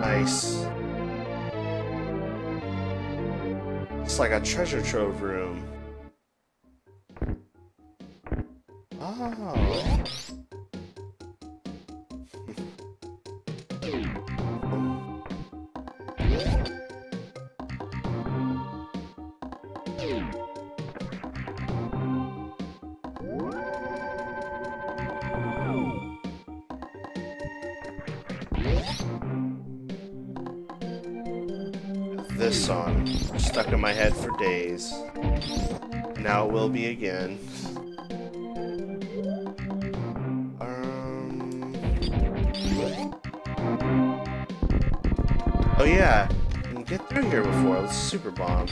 [SPEAKER 1] Nice. It's like a treasure trove room. Oh yeah, I can get through here before. Let's super bomb.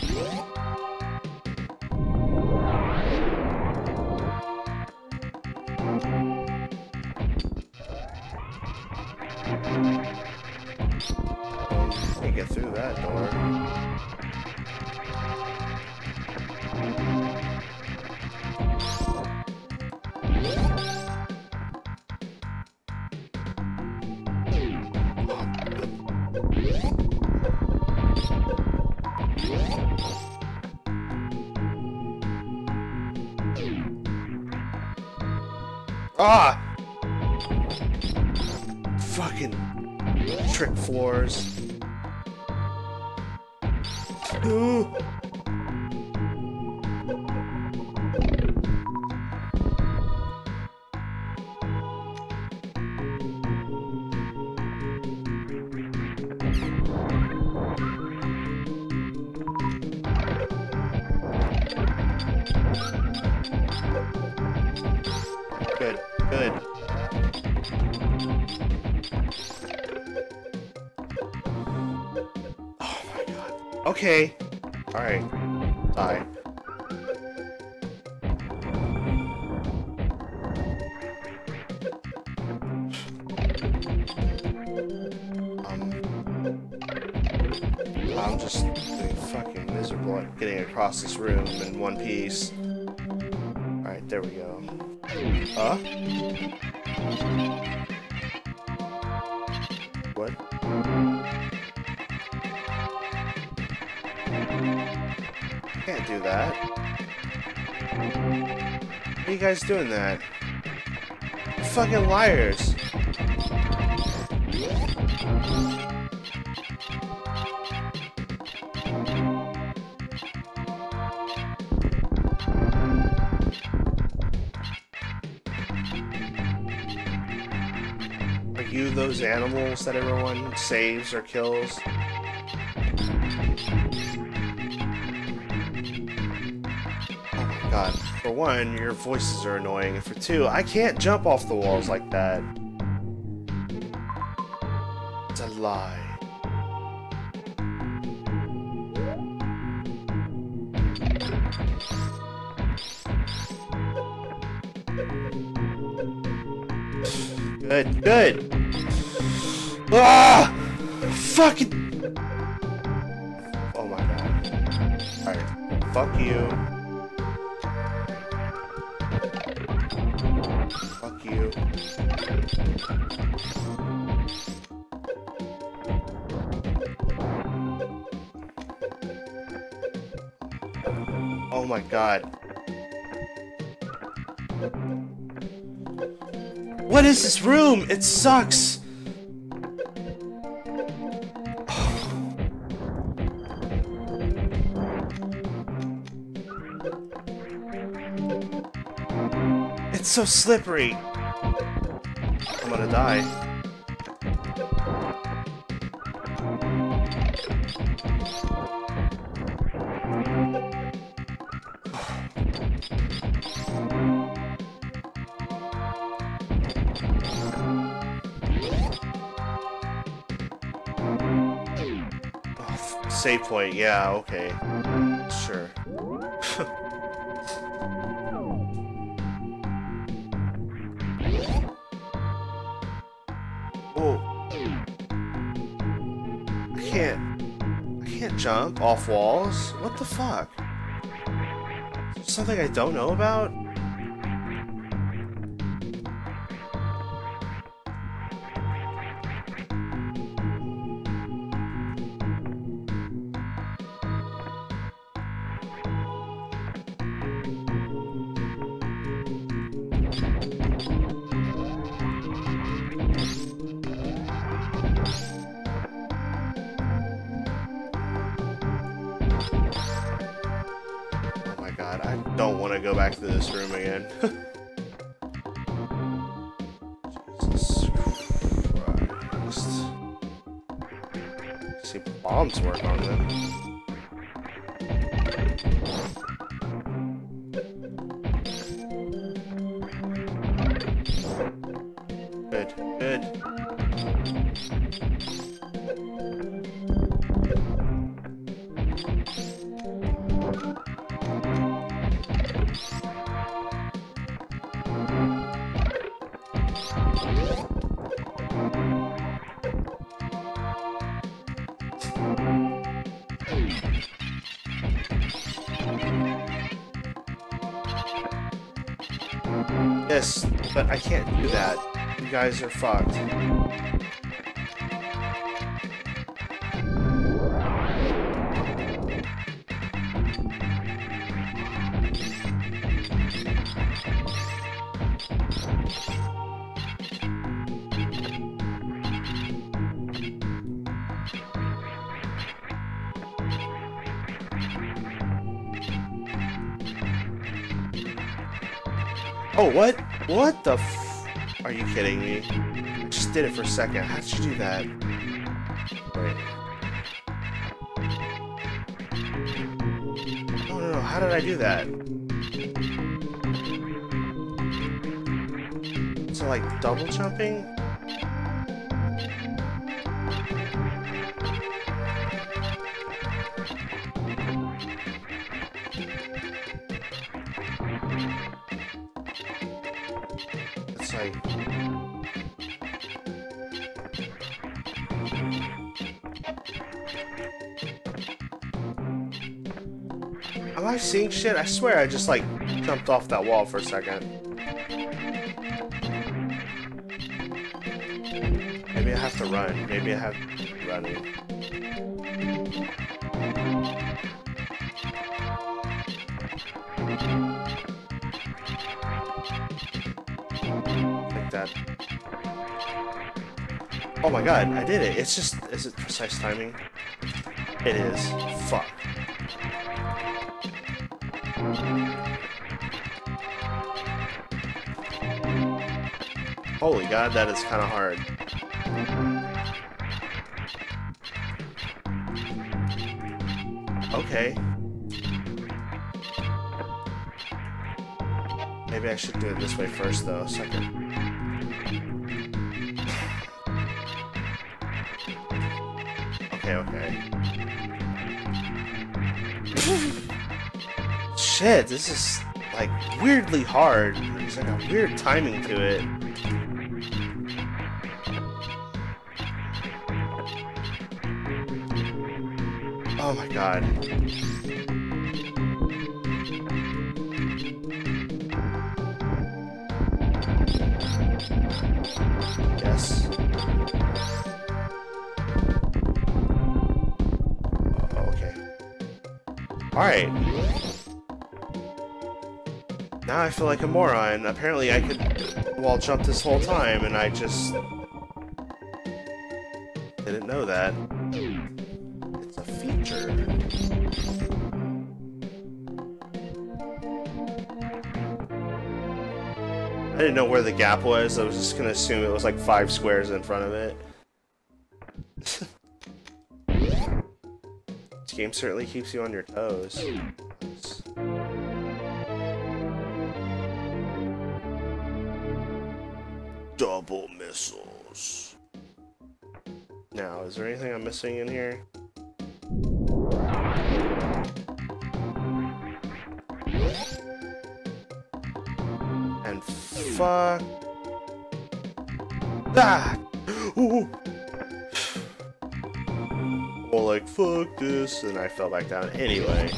[SPEAKER 1] Okay. Alright. Die. I'm just fucking miserable at getting across this room in one piece. Alright, there we go. That. Why are you guys doing that? You fucking liars. Are you those animals that everyone saves or kills? For one, your voices are annoying, and for two, I can't jump off the walls like that. It's a lie. Good, good. Ah! Fucking. Oh my god. Alright. Fuck you. Oh my god. What is this room? It sucks. It's so slippery. I'm gonna die. Point, yeah, okay. Sure. Oh. I can't. I can't jump off walls. What the fuck? Something I don't know about? Guys are fucked. Oh, what? What the Are you kidding me? I just did it for a second. How did you do that? Wait. No, no, no. How did I do that? So, like, double jumping? I seeing shit? I swear I just, like, jumped off that wall for a second. Maybe I have to run. Maybe I have to run. Oh my god, I did it. It's just, is it precise timing? It is. Fuck. God, that is kind of hard. Okay. Maybe I should do it this way first, though, so I can... Okay, okay. Shit, this is, like, weirdly hard. There's, like, a weird timing to it. God. Yes. Okay. Alright. Now I feel like a moron. Apparently I could wall jump this whole time and I just didn't know where the gap was. I was just gonna assume it was like five squares in front of it. this game certainly keeps you on your toes. Double missiles. Now, is there anything I'm missing in here? Fuck. Ah! Ooh. Well, like, fuck this, and I fell back down anyway.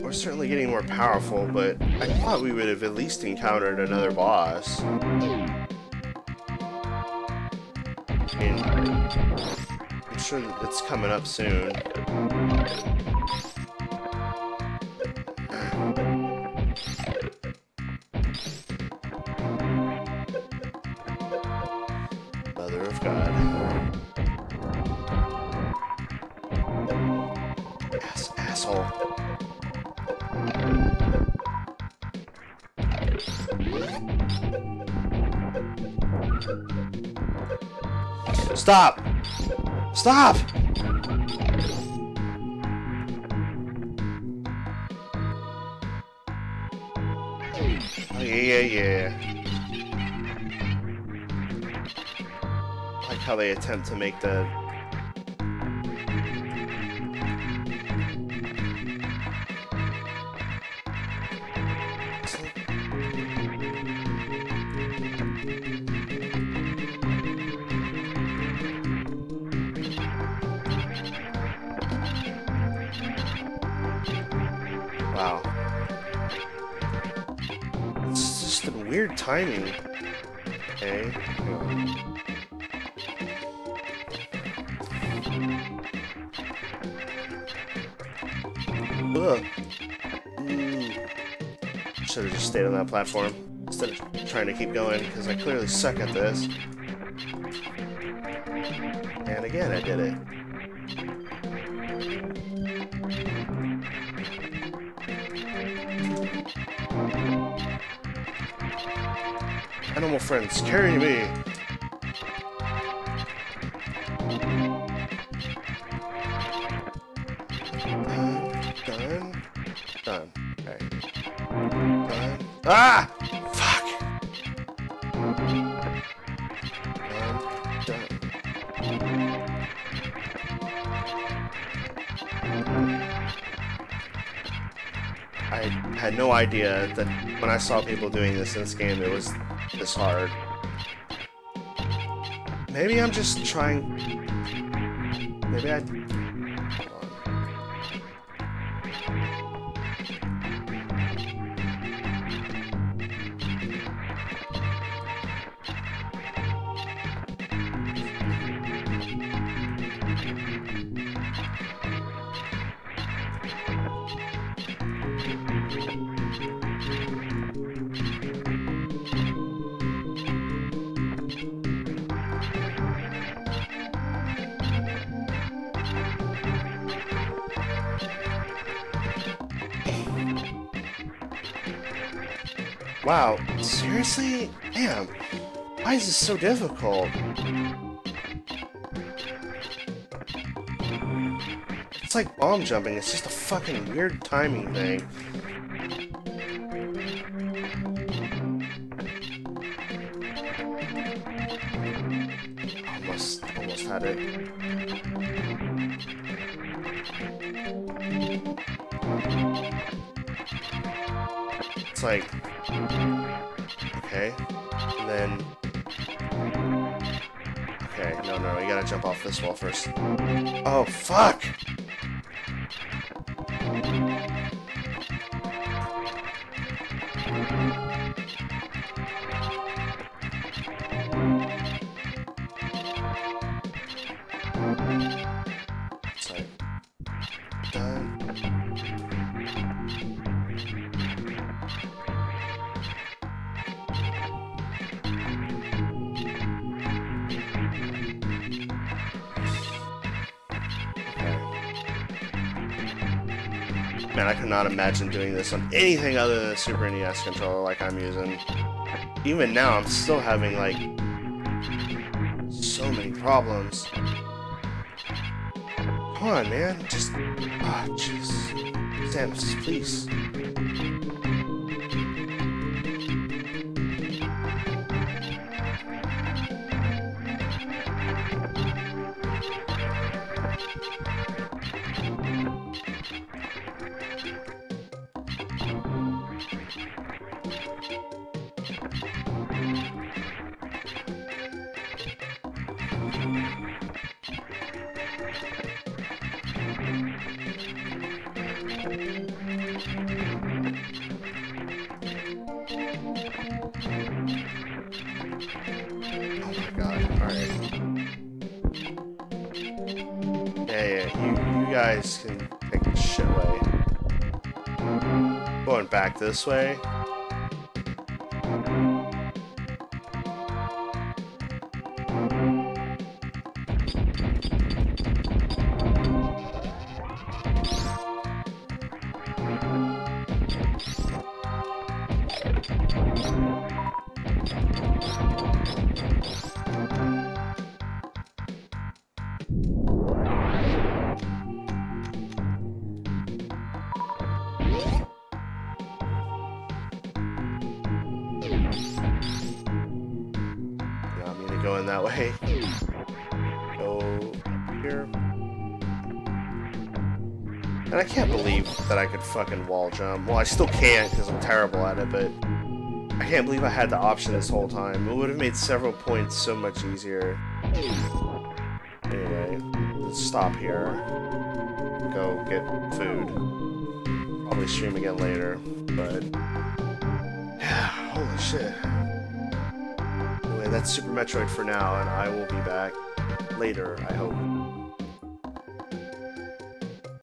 [SPEAKER 1] We're certainly getting more powerful, but I thought we would have at least encountered another boss. Sure it's coming up soon. Mother of God. Ass asshole. Stop! Stop! Oh, yeah, yeah, yeah. I like how they attempt to make the... timing. Okay. Ugh. Mm. Should have just stayed on that platform instead of trying to keep going because I clearly suck at this. Idea that when I saw people doing this in this game, it was this hard. Maybe I'm just trying. Seriously? Damn. Why is this so difficult? It's like bomb jumping, it's just a fucking weird timing thing. Almost, almost had it. It's like, jump off this wall first. Oh, fuck! Imagine doing this on anything other than a Super NES controller like I'm using. Even now, I'm still having, like, so many problems. Come on, man. Just, ah, jeez. Samus, please. This way. Fucking wall jump. Well, I still can't because I'm terrible at it, but I can't believe I had the option this whole time. It would have made several points so much easier. Anyway, let's stop here. Go get food. Probably stream again later, but yeah, holy shit. Anyway, that's Super Metroid for now, and I will be back later, I hope.